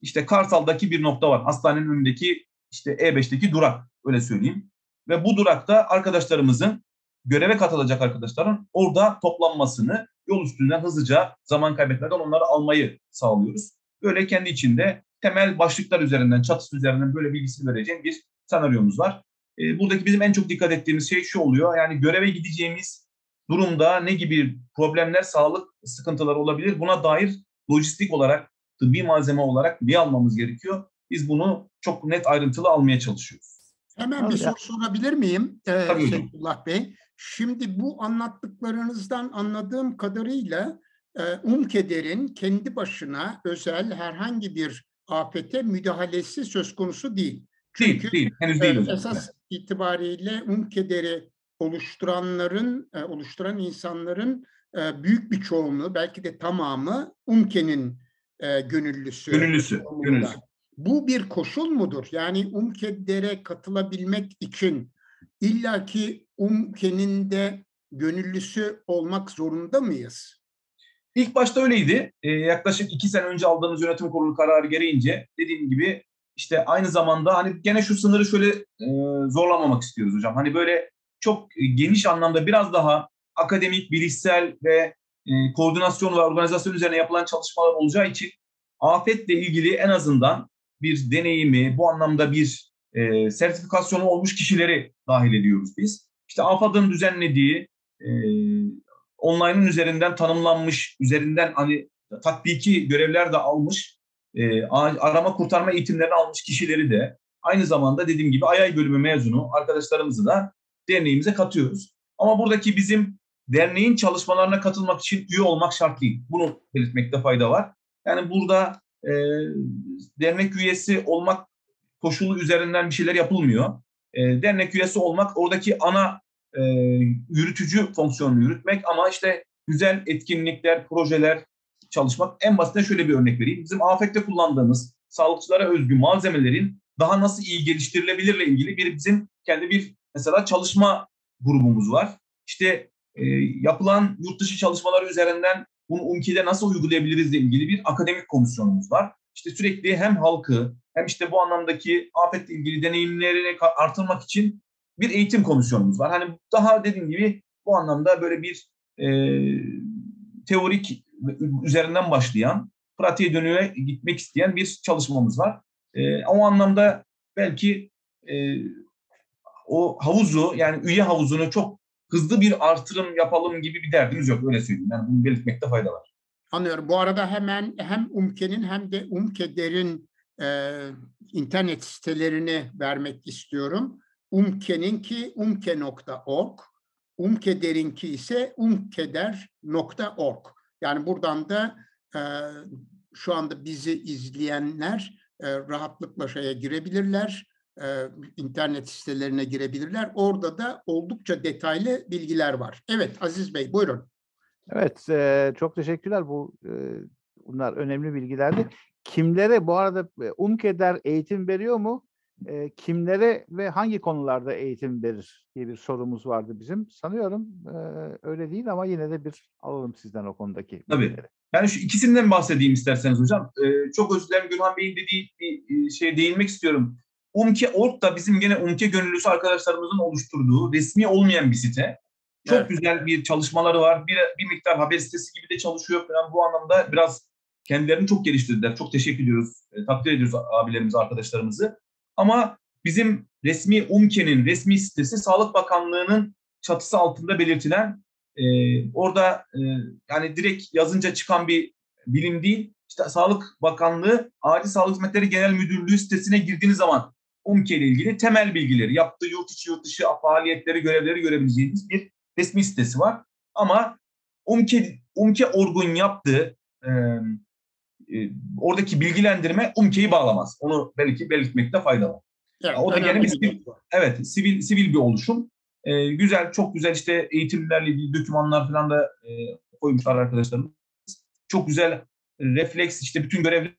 İşte Kartal'daki bir nokta var. Hastanenin önündeki işte E5'teki durak öyle söyleyeyim. Ve bu durakta arkadaşlarımızın göreve katılacak arkadaşların orada toplanmasını yol üstünden hızlıca zaman kaybetmeden onları almayı sağlıyoruz. Böyle kendi içinde temel başlıklar üzerinden, çatısı üzerinden böyle bilgisini vereceğim bir senaryomuz var. E, buradaki bizim en çok dikkat ettiğimiz şey şu oluyor. Yani göreve gideceğimiz durumda ne gibi problemler, sağlık sıkıntıları olabilir? Buna dair lojistik olarak tıbbi malzeme olarak bir almamız gerekiyor. Biz bunu çok net ayrıntılı almaya çalışıyoruz. Hemen bir soru sorabilir miyim ee, Seyfullah Bey? Şimdi bu anlattıklarınızdan anladığım kadarıyla e, UMKEDER'in kendi başına özel herhangi bir afete müdahalesi söz konusu değil. Çünkü değil, değil. Henüz değil e, esas itibariyle UMKEDER'i oluşturanların, e, oluşturan insanların e, büyük bir çoğunluğu, belki de tamamı UMKE'nin e, gönüllüsü. Gönüllüsü, gönüllüsü. Bu bir koşul mudur? Yani UMKEDER'e katılabilmek için illaki UMKE'nin de gönüllüsü olmak zorunda mıyız? İlk başta öyleydi. Ee, yaklaşık iki sene önce aldığımız yönetim kurulu kararı gereğince dediğim gibi işte aynı zamanda hani gene şu sınırı şöyle e, zorlamamak istiyoruz hocam. Hani böyle çok geniş anlamda biraz daha akademik, bilişsel ve e, koordinasyon ve organizasyon üzerine yapılan çalışmalar olacağı için afetle ilgili en azından bir deneyimi, bu anlamda bir e, sertifikasyonu olmuş kişileri dahil ediyoruz biz. İşte AFAD'ın düzenlediği e, online'ın üzerinden tanımlanmış, üzerinden hani tatbiki görevler de almış, e, arama kurtarma eğitimlerini almış kişileri de aynı zamanda dediğim gibi ayay bölümü mezunu arkadaşlarımızı da derneğimize katıyoruz. Ama buradaki bizim derneğin çalışmalarına katılmak için üye olmak şart değil. Bunu belirtmekte fayda var. Yani burada e, dernek üyesi olmak koşulu üzerinden bir şeyler yapılmıyor. E, dernek üyesi olmak oradaki ana e, yürütücü fonksiyonunu yürütmek ama işte güzel etkinlikler, projeler çalışmak. En basitinden şöyle bir örnek vereyim. Bizim afette kullandığımız sağlıkçılara özgü malzemelerin daha nasıl iyi geliştirilebilirle ilgili bir bizim kendi bir mesela çalışma grubumuz var. İşte e, yapılan yurt dışı çalışmaları üzerinden bunu UMKİ'de nasıl uygulayabiliriz ile ilgili bir akademik komisyonumuz var. İşte sürekli hem halkı hem işte bu anlamdaki afetle ilgili deneyimlerini artırmak için bir eğitim komisyonumuz var. Hani daha dediğim gibi bu anlamda böyle bir e, teorik üzerinden başlayan, pratiğe dönüye gitmek isteyen bir çalışmamız var. E, o anlamda belki e, o havuzu yani üye havuzunu çok hızlı bir artırım yapalım gibi bir derdimiz yok öyle söyleyeyim. Yani bunu belirtmekte fayda var. Anlıyorum. Bu arada hemen hem UMKE'nin hem de UMKEDER'in e, internet sitelerini vermek istiyorum. UMKE'ninki umke.org, UMKEDER'inki ise umkeder.org. Yani buradan da e, şu anda bizi izleyenler e, rahatlıkla şeye girebilirler e, internet sitelerine girebilirler. Orada da oldukça detaylı bilgiler var. Evet Aziz Bey buyurun. Evet e, çok teşekkürler. Bu e, bunlar önemli bilgilerdi. Kimlere bu arada e, UMKEDER eğitim veriyor mu? E, kimlere ve hangi konularda eğitim verir diye bir sorumuz vardı bizim. Sanıyorum e, öyle değil ama yine de bir alalım sizden o konudaki Tabii. bilgileri. Yani şu ikisinden bahsedeyim isterseniz hocam. Ee, çok özür dilerim Gülhan Bey'in dediği bir şey değinmek istiyorum. Umke Org da bizim gene Umke gönüllüsü arkadaşlarımızın oluşturduğu resmi olmayan bir site. Çok evet. güzel bir çalışmaları var. Bir, bir miktar haber sitesi gibi de çalışıyor falan. Bu anlamda biraz kendilerini çok geliştirdiler. Çok teşekkür ediyoruz. E, takdir ediyoruz abilerimizi, arkadaşlarımızı. Ama bizim resmi UMKE'nin resmi sitesi Sağlık Bakanlığı'nın çatısı altında belirtilen e, orada e, yani direkt yazınca çıkan bir bilim değil. İşte Sağlık Bakanlığı Acil Sağlık Hizmetleri Genel Müdürlüğü sitesine girdiğiniz zaman UMKE ile ilgili temel bilgileri, yaptığı yurt içi yurt dışı faaliyetleri, görevleri görebileceğiniz bir resmi sitesi var. Ama UMKE, UMKE Orgun yaptığı e, e, oradaki bilgilendirme UMKE'yi bağlamaz. Onu belki belirtmekte fayda var. Evet, o da gene bir sivil, evet, sivil, sivil bir oluşum. E, güzel, çok güzel işte eğitimlerle ilgili dokümanlar falan da e, koymuşlar arkadaşlarım. Çok güzel refleks işte bütün görevleri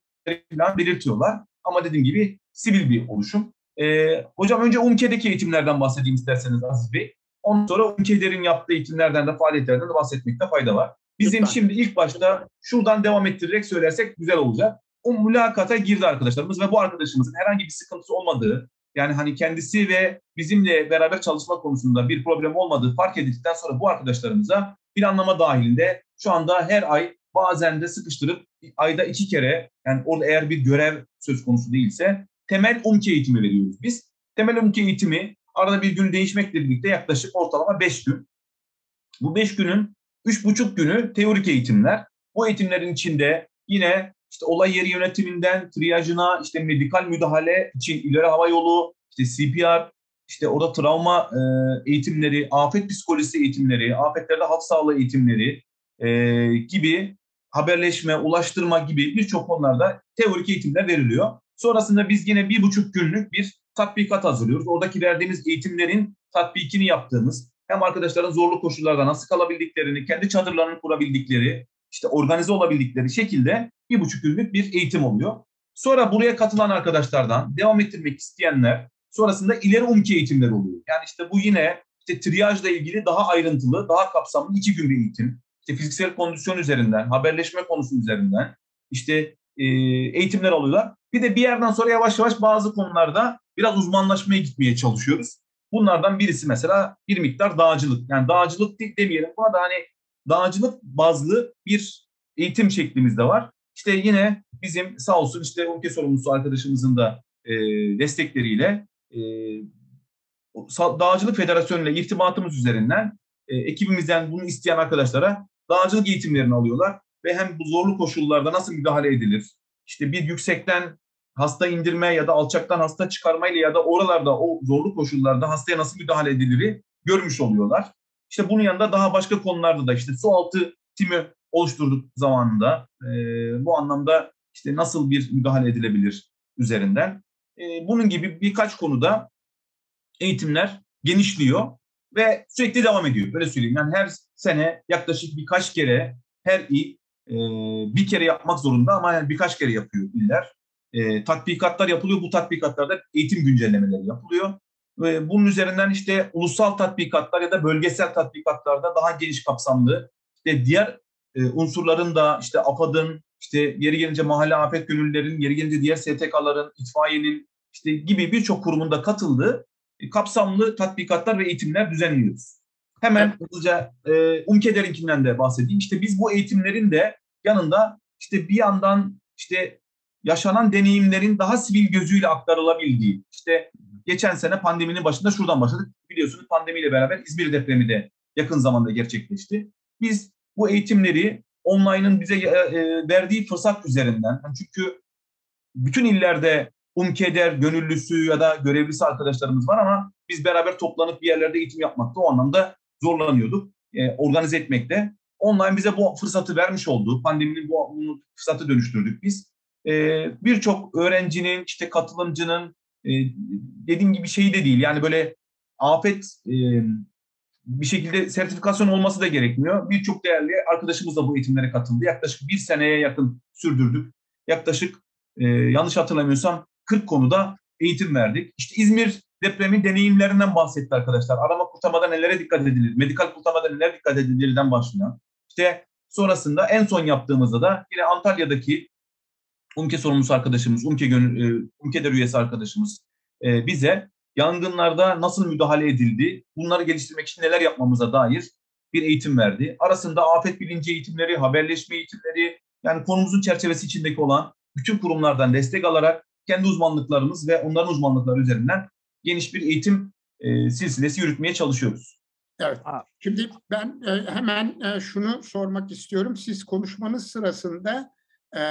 falan belirtiyorlar. Ama dediğim gibi sivil bir oluşum. E, hocam önce UMKE'deki eğitimlerden bahsedeyim isterseniz Aziz Bey. Ondan sonra UMKE'lerin yaptığı eğitimlerden de faaliyetlerden de bahsetmekte fayda var. Bizim Lütfen. şimdi ilk başta şuradan devam ettirerek söylersek güzel olacak. O mülakata girdi arkadaşlarımız ve bu arkadaşımızın herhangi bir sıkıntısı olmadığı, yani hani kendisi ve bizimle beraber çalışma konusunda bir problem olmadığı fark edildikten sonra bu arkadaşlarımıza planlama dahilinde şu anda her ay bazen de sıkıştırıp ayda iki kere yani orada eğer bir görev söz konusu değilse temel UMKE eğitimi veriyoruz biz. Temel UMKE eğitimi arada bir gün değişmekle birlikte yaklaşık ortalama 5 gün. Bu 5 günün 3,5 günü teorik eğitimler. Bu eğitimlerin içinde yine işte olay yeri yönetiminden triyajına, işte medikal müdahale için ileri hava yolu, işte CPR, işte orada travma e, eğitimleri, afet psikolojisi eğitimleri, afetlerde halk sağlığı eğitimleri e, gibi haberleşme, ulaştırma gibi birçok konularda teorik eğitimler veriliyor. Sonrasında biz yine bir buçuk günlük bir tatbikat hazırlıyoruz. Oradaki verdiğimiz eğitimlerin tatbikini yaptığımız, hem arkadaşların zorlu koşullarda nasıl kalabildiklerini, kendi çadırlarını kurabildikleri, işte organize olabildikleri şekilde bir buçuk günlük bir eğitim oluyor. Sonra buraya katılan arkadaşlardan devam ettirmek isteyenler sonrasında ileri umki eğitimler oluyor. Yani işte bu yine işte triyajla ilgili daha ayrıntılı, daha kapsamlı iki gün bir eğitim. İşte fiziksel kondisyon üzerinden, haberleşme konusu üzerinden işte e, eğitimler alıyorlar. Bir de bir yerden sonra yavaş yavaş bazı konularda biraz uzmanlaşmaya gitmeye çalışıyoruz. Bunlardan birisi mesela bir miktar dağcılık. Yani dağcılık demeyelim buna da hani dağcılık bazlı bir eğitim şeklimiz de var. İşte yine bizim sağ olsun işte ülke sorumlusu arkadaşımızın da e, destekleriyle e, Dağcılık Federasyonu ile irtibatımız üzerinden e, ekibimizden bunu isteyen arkadaşlara dağcılık eğitimlerini alıyorlar ve hem bu zorlu koşullarda nasıl müdahale edilir? İşte bir yüksekten hasta indirme ya da alçaktan hasta çıkarmayla ya da oralarda o zorlu koşullarda hastaya nasıl müdahale edilir görmüş oluyorlar. İşte bunun yanında daha başka konularda da işte su altı timi oluşturduk zamanında. E, bu anlamda işte nasıl bir müdahale edilebilir üzerinden. E, bunun gibi birkaç konuda eğitimler genişliyor ve sürekli devam ediyor. Böyle söyleyeyim. Yani her sene yaklaşık birkaç kere her il e, bir kere yapmak zorunda ama yani birkaç kere yapıyor iller. E, tatbikatlar yapılıyor. Bu tatbikatlarda eğitim güncellemeleri yapılıyor. Ve bunun üzerinden işte ulusal tatbikatlar ya da bölgesel tatbikatlarda daha geniş kapsamlı işte diğer e, unsurların da işte AFAD'ın, işte yeri gelince mahalle afet gönüllülerin, yeri gelince diğer STK'ların, itfaiyenin işte gibi birçok kurumunda katıldığı e, kapsamlı tatbikatlar ve eğitimler düzenliyoruz. Hemen hızlıca e, UMKEDER'inkinden de bahsedeyim. İşte biz bu eğitimlerin de yanında işte bir yandan işte yaşanan deneyimlerin daha sivil gözüyle aktarılabildiği. İşte geçen sene pandeminin başında şuradan başladık. Biliyorsunuz pandemiyle beraber İzmir depremi de yakın zamanda gerçekleşti. Biz bu eğitimleri online'ın bize e, e, verdiği fırsat üzerinden çünkü bütün illerde UMKEDER gönüllüsü ya da görevlisi arkadaşlarımız var ama biz beraber toplanıp bir yerlerde eğitim yapmakta o anlamda zorlanıyorduk. E, organize etmekte. Online bize bu fırsatı vermiş oldu. Pandeminin bu bunu fırsatı dönüştürdük biz. E, Birçok öğrencinin, işte katılımcının e, dediğim gibi şeyi de değil. Yani böyle afet e, bir şekilde sertifikasyon olması da gerekmiyor. Birçok değerli arkadaşımız da bu eğitimlere katıldı. Yaklaşık bir seneye yakın sürdürdük. Yaklaşık e, yanlış hatırlamıyorsam 40 konuda eğitim verdik. İşte İzmir depremin deneyimlerinden bahsetti arkadaşlar. Arama kurtarmada nelere dikkat edilir, medikal kurtarmada nelere dikkat edilirden başlayan. İşte sonrasında en son yaptığımızda da yine Antalya'daki UMKE sorumlusu arkadaşımız, UMKE, e, UMKE'de üyesi arkadaşımız e, bize yangınlarda nasıl müdahale edildi, bunları geliştirmek için neler yapmamıza dair bir eğitim verdi. Arasında afet bilinci eğitimleri, haberleşme eğitimleri, yani konumuzun çerçevesi içindeki olan bütün kurumlardan destek alarak kendi uzmanlıklarımız ve onların uzmanlıkları üzerinden geniş bir eğitim e, silsilesi yürütmeye çalışıyoruz. Evet. Şimdi ben e, hemen e, şunu sormak istiyorum. Siz konuşmanız sırasında e,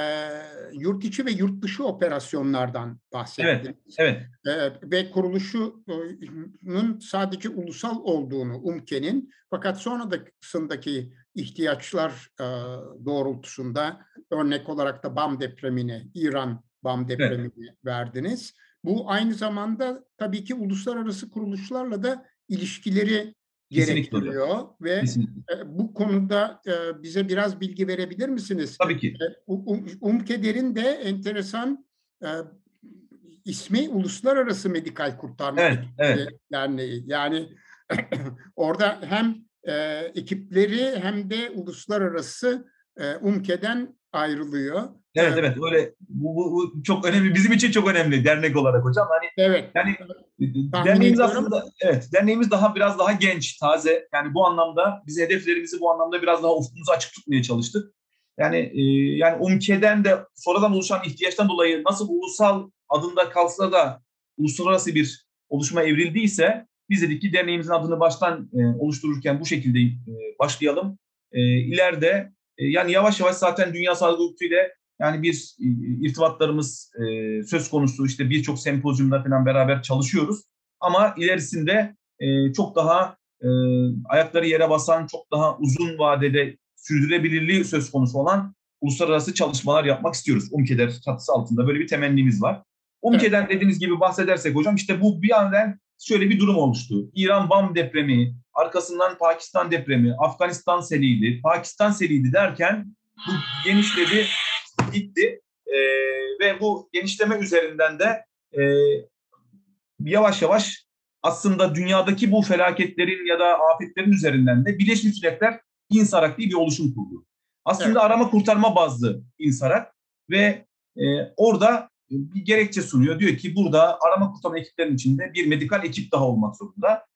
yurt içi ve yurt dışı operasyonlardan bahsettiniz. Evet, evet. E, ve kuruluşunun sadece ulusal olduğunu UMKE'nin fakat sonrasındaki ihtiyaçlar e, doğrultusunda örnek olarak da BAM depremini, İran BAM depremini evet. verdiniz. Bu aynı zamanda tabii ki uluslararası kuruluşlarla da ilişkileri gerektiriyor ve Kesinlikle. bu konuda bize biraz bilgi verebilir misiniz? Tabii ki. UMKEDER'in de enteresan ismi Uluslararası Medikal Kurtarma evet, evet. Derneği. Yani <clears throat> orada hem ekipleri hem de uluslararası UMKE'den ayrılıyor. Evet evet öyle bu, bu, bu çok önemli bizim için çok önemli dernek olarak hocam. Hani evet. Yani derneğimiz aslında evet derneğimiz daha biraz daha genç, taze. Yani bu anlamda biz hedeflerimizi bu anlamda biraz daha ufkumuzu açık tutmaya çalıştık. Yani e, yani UMKE'den de sonradan oluşan ihtiyaçtan dolayı nasıl ulusal adında kalsa da uluslararası bir oluşuma evrildiyse biz dedik ki derneğimizin adını baştan e, oluştururken bu şekilde e, başlayalım. E, ileride e, yani yavaş yavaş zaten Dünya Sağlık Örgütü ile yani bir e, irtibatlarımız e, söz konusu işte birçok sempozyumda falan beraber çalışıyoruz. Ama ilerisinde e, çok daha e, ayakları yere basan, çok daha uzun vadede sürdürülebilirliği söz konusu olan uluslararası çalışmalar yapmak istiyoruz. UMKE'der çatısı altında böyle bir temennimiz var. UMKE'den evet. dediğiniz gibi bahsedersek hocam işte bu bir yandan şöyle bir durum oluştu. İran Bam depremi, arkasından Pakistan depremi, Afganistan seliydi, Pakistan seliydi derken bu genişledi, gitti. E, ve bu genişleme üzerinden de e, yavaş yavaş aslında dünyadaki bu felaketlerin ya da afetlerin üzerinden de Birleşmiş Milletler İnsarak diye bir oluşum kurdu. Aslında evet. arama kurtarma bazlı İnsarak ve e, orada bir gerekçe sunuyor. Diyor ki burada arama kurtarma ekiplerinin içinde bir medikal ekip daha olmak zorunda.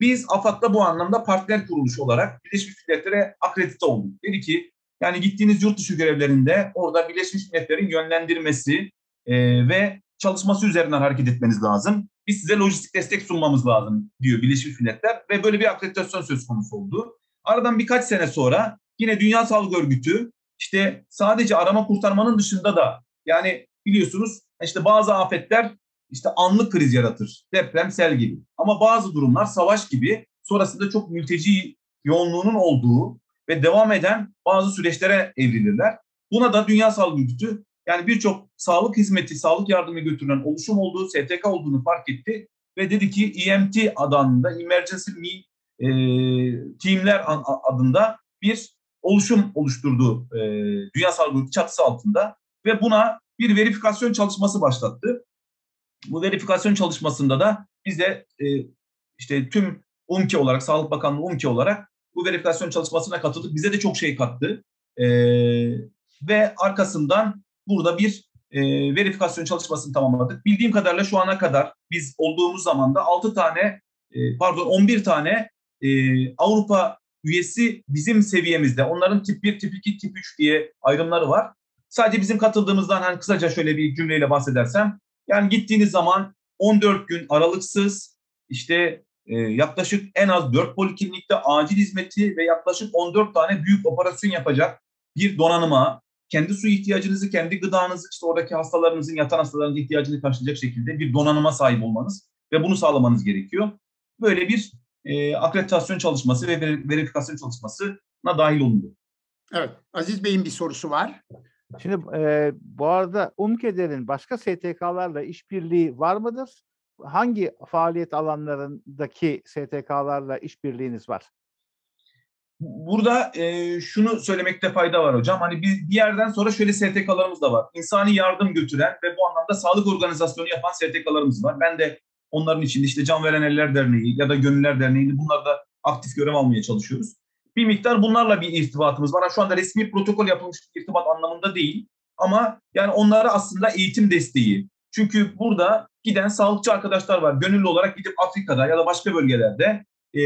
Biz AFAD'da bu anlamda partner kuruluş olarak Birleşmiş Milletler'e akredite olduk. Dedi ki yani gittiğiniz yurt dışı görevlerinde orada Birleşmiş Milletler'in yönlendirmesi e, ve çalışması üzerinden hareket etmeniz lazım. Biz size lojistik destek sunmamız lazım diyor Birleşmiş Milletler ve böyle bir akreditasyon söz konusu oldu. Aradan birkaç sene sonra yine Dünya Sağlık Örgütü işte sadece arama kurtarmanın dışında da yani biliyorsunuz işte bazı afetler işte anlık kriz yaratır. Deprem, sel gibi. Ama bazı durumlar savaş gibi sonrasında çok mülteci yoğunluğunun olduğu ve devam eden bazı süreçlere evrilirler. Buna da Dünya Sağlık Örgütü yani birçok sağlık hizmeti, sağlık yardımı götüren oluşum olduğu, STK olduğunu fark etti ve dedi ki EMT adında Emergency Me e, Teamler adında bir oluşum oluşturdu e, Dünya Sağlık Örgütü çatısı altında ve buna bir verifikasyon çalışması başlattı. Bu verifikasyon çalışmasında da biz de e, işte tüm UMKE olarak, Sağlık Bakanlığı UMKE olarak bu verifikasyon çalışmasına katıldık. Bize de çok şey kattı. E, ve arkasından burada bir e, verifikasyon çalışmasını tamamladık. Bildiğim kadarıyla şu ana kadar biz olduğumuz zaman da 6 tane, e, pardon 11 tane e, Avrupa üyesi bizim seviyemizde. Onların tip 1, tip 2, tip 3 diye ayrımları var. Sadece bizim katıldığımızdan hani kısaca şöyle bir cümleyle bahsedersem. Yani gittiğiniz zaman 14 gün aralıksız işte e, yaklaşık en az 4 poliklinikte acil hizmeti ve yaklaşık 14 tane büyük operasyon yapacak bir donanıma, kendi su ihtiyacınızı, kendi gıdanızı, işte oradaki hastalarınızın, yatan hastaların ihtiyacını karşılayacak şekilde bir donanıma sahip olmanız ve bunu sağlamanız gerekiyor. Böyle bir e, akreditasyon çalışması ve verifikasyon çalışmasına dahil olundu. Evet, Aziz Bey'in bir sorusu var. Şimdi e, bu arada UMKEDER'in başka STK'larla işbirliği var mıdır? Hangi faaliyet alanlarındaki STK'larla işbirliğiniz var? Burada e, şunu söylemekte fayda var hocam. Hani bir, bir yerden sonra şöyle STK'larımız da var. İnsani yardım götüren ve bu anlamda sağlık organizasyonu yapan STK'larımız var. Ben de onların içinde işte Can Veren Eller Derneği ya da Gönüller Derneği'ni bunlarda aktif görev almaya çalışıyoruz. Bir miktar bunlarla bir irtibatımız var. Şu anda resmi protokol yapılmış irtibat anlamında değil. Ama yani onlara aslında eğitim desteği. Çünkü burada giden sağlıkçı arkadaşlar var. Gönüllü olarak gidip Afrika'da ya da başka bölgelerde e,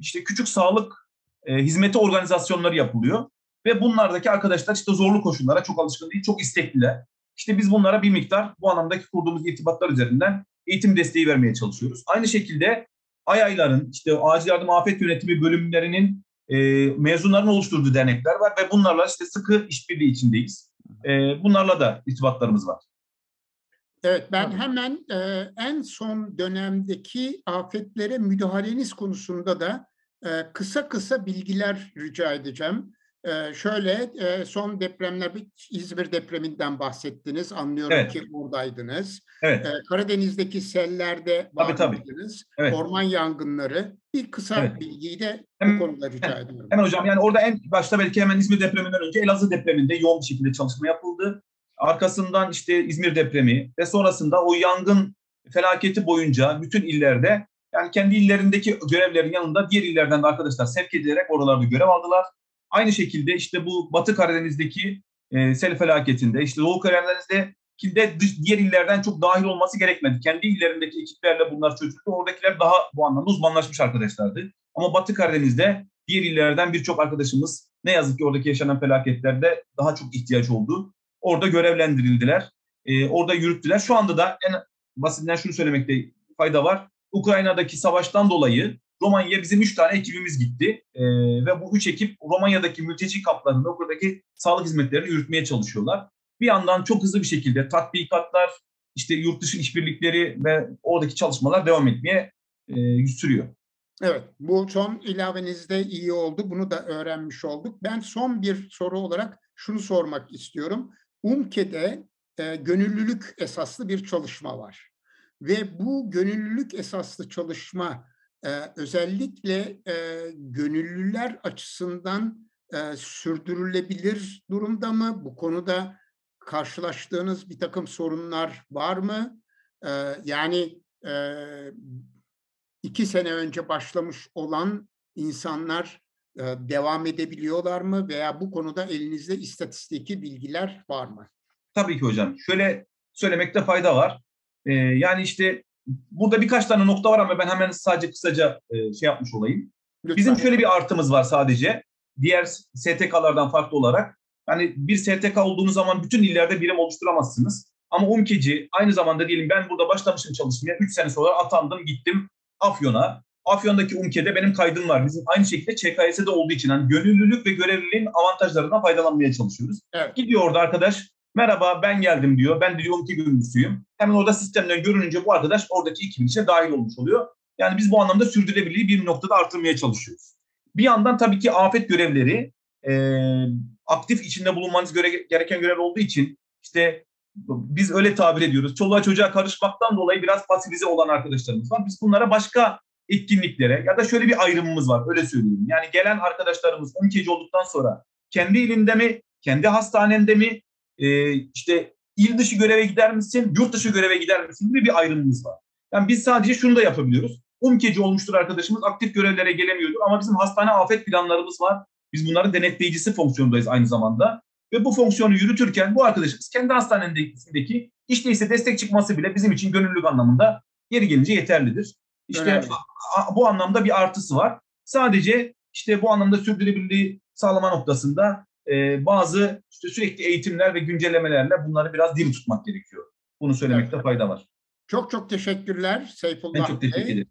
işte küçük sağlık e, hizmeti organizasyonları yapılıyor. Ve bunlardaki arkadaşlar işte zorlu koşullara çok alışkın değil, çok istekliler. İşte biz bunlara bir miktar bu anlamdaki kurduğumuz irtibatlar üzerinden eğitim desteği vermeye çalışıyoruz. Aynı şekilde AYAY'ların, işte acil yardım afet yönetimi bölümlerinin e, mezunların oluşturduğu dernekler var ve bunlarla işte sıkı işbirliği içindeyiz. E, bunlarla da irtibatlarımız var. Evet, ben hemen e, en son dönemdeki afetlere müdahaleniz konusunda da e, kısa kısa bilgiler rica edeceğim. Ee, şöyle e, son depremler İzmir depreminden bahsettiniz. Anlıyorum evet. ki oradaydınız. Evet. Ee, Karadeniz'deki sellerde bahsettiniz. Evet. Orman yangınları. Bir kısa evet. bilgiyi de hemen, bu konuda rica hemen, ediyorum. Hemen hocam yani orada en başta belki hemen İzmir depreminden önce Elazığ depreminde yoğun bir şekilde çalışma yapıldı. Arkasından işte İzmir depremi ve sonrasında o yangın felaketi boyunca bütün illerde yani kendi illerindeki görevlerin yanında diğer illerden de arkadaşlar sevk edilerek oralarda görev aldılar. Aynı şekilde işte bu Batı Karadeniz'deki e, sel felaketinde, işte Doğu Karadeniz'de de diğer illerden çok dahil olması gerekmedi. Kendi illerindeki ekiplerle bunlar çözüldü. Oradakiler daha bu anlamda uzmanlaşmış arkadaşlardı. Ama Batı Karadeniz'de diğer illerden birçok arkadaşımız ne yazık ki oradaki yaşanan felaketlerde daha çok ihtiyaç oldu. Orada görevlendirildiler. E, orada yürüttüler. Şu anda da en basitinden şunu söylemekte fayda var. Ukrayna'daki savaştan dolayı Romanya'ya bizim üç tane ekibimiz gitti. E, ve bu üç ekip Romanya'daki mülteci kamplarında buradaki sağlık hizmetlerini yürütmeye çalışıyorlar. Bir yandan çok hızlı bir şekilde tatbikatlar, işte yurt dışı işbirlikleri ve oradaki çalışmalar devam etmeye e, sürüyor. Evet, bu son ilavenizde iyi oldu. Bunu da öğrenmiş olduk. Ben son bir soru olarak şunu sormak istiyorum. UMKE'de e, gönüllülük esaslı bir çalışma var. Ve bu gönüllülük esaslı çalışma e, özellikle e, gönüllüler açısından e, sürdürülebilir durumda mı? Bu konuda karşılaştığınız bir takım sorunlar var mı? E, yani e, iki sene önce başlamış olan insanlar e, devam edebiliyorlar mı? Veya bu konuda elinizde istatistiki bilgiler var mı? Tabii ki hocam. Şöyle söylemekte fayda var. Ee, yani işte burada birkaç tane nokta var ama ben hemen sadece kısaca e, şey yapmış olayım. Lütfen. Bizim şöyle bir artımız var sadece. Diğer STK'lardan farklı olarak. Yani bir STK olduğunuz zaman bütün illerde birim oluşturamazsınız. Ama UMKE'ci aynı zamanda diyelim ben burada başlamışım çalışmaya. 3 sene sonra atandım gittim Afyon'a. Afyon'daki UMKE'de benim kaydım var. Bizim aynı şekilde ÇKS'de olduğu için yani gönüllülük ve görevliliğin avantajlarından faydalanmaya çalışıyoruz. Evet. Gidiyor orada arkadaş merhaba ben geldim diyor. Ben de diyor UMKE gönüllüsüyüm. Hemen orada sistemden görününce bu arkadaş oradaki ekibin içine dahil olmuş oluyor. Yani biz bu anlamda sürdürülebilirliği bir noktada artırmaya çalışıyoruz. Bir yandan tabii ki afet görevleri e, aktif içinde bulunmanız göre, gereken görev olduğu için işte biz öyle tabir ediyoruz. Çoluğa çocuğa karışmaktan dolayı biraz pasifize olan arkadaşlarımız var. Biz bunlara başka etkinliklere ya da şöyle bir ayrımımız var öyle söyleyeyim. Yani gelen arkadaşlarımız 10 gece olduktan sonra kendi ilinde mi, kendi hastanende mi, e, işte il dışı göreve gider misin, yurt dışı göreve gider misin gibi bir ayrımımız var. Yani biz sadece şunu da yapabiliyoruz. UMKE'ci olmuştur arkadaşımız aktif görevlere gelemiyordur ama bizim hastane afet planlarımız var. Biz bunların denetleyicisi fonksiyondayız aynı zamanda. Ve bu fonksiyonu yürütürken bu arkadaşımız kendi hastanesindeki işte ise destek çıkması bile bizim için gönüllülük anlamında yeri gelince yeterlidir. İşte Önemli. bu anlamda bir artısı var. Sadece işte bu anlamda sürdürülebilirliği sağlama noktasında e, bazı işte sürekli eğitimler ve güncellemelerle bunları biraz diri tutmak gerekiyor. Bunu söylemekte fayda var. Çok çok teşekkürler Seyfullah Ben çok teşekkür Bey. ederim.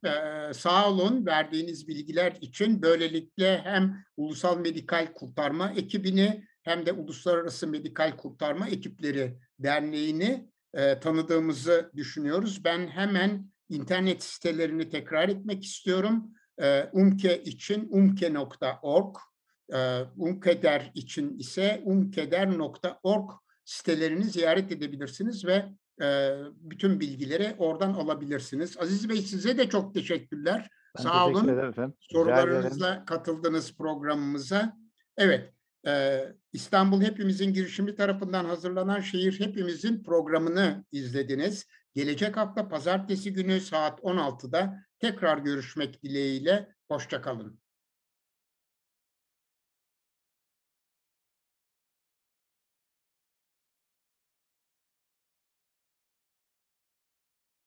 Ee, sağ olun verdiğiniz bilgiler için. Böylelikle hem Ulusal Medikal Kurtarma ekibini hem de Uluslararası Medikal Kurtarma Ekipleri Derneği'ni e, tanıdığımızı düşünüyoruz. Ben hemen internet sitelerini tekrar etmek istiyorum. E, UMKE için umke.org, e, UMKEDER için ise umkeder.org sitelerini ziyaret edebilirsiniz ve e, bütün bilgileri oradan alabilirsiniz. Aziz Bey size de çok teşekkürler. Ben Sağ teşekkür olun. efendim. Sorularınızla katıldınız programımıza. Evet, e, İstanbul Hepimizin girişimi tarafından hazırlanan Şehir Hepimizin programını izlediniz. Gelecek hafta pazartesi günü saat 16'da tekrar görüşmek dileğiyle. Hoşçakalın.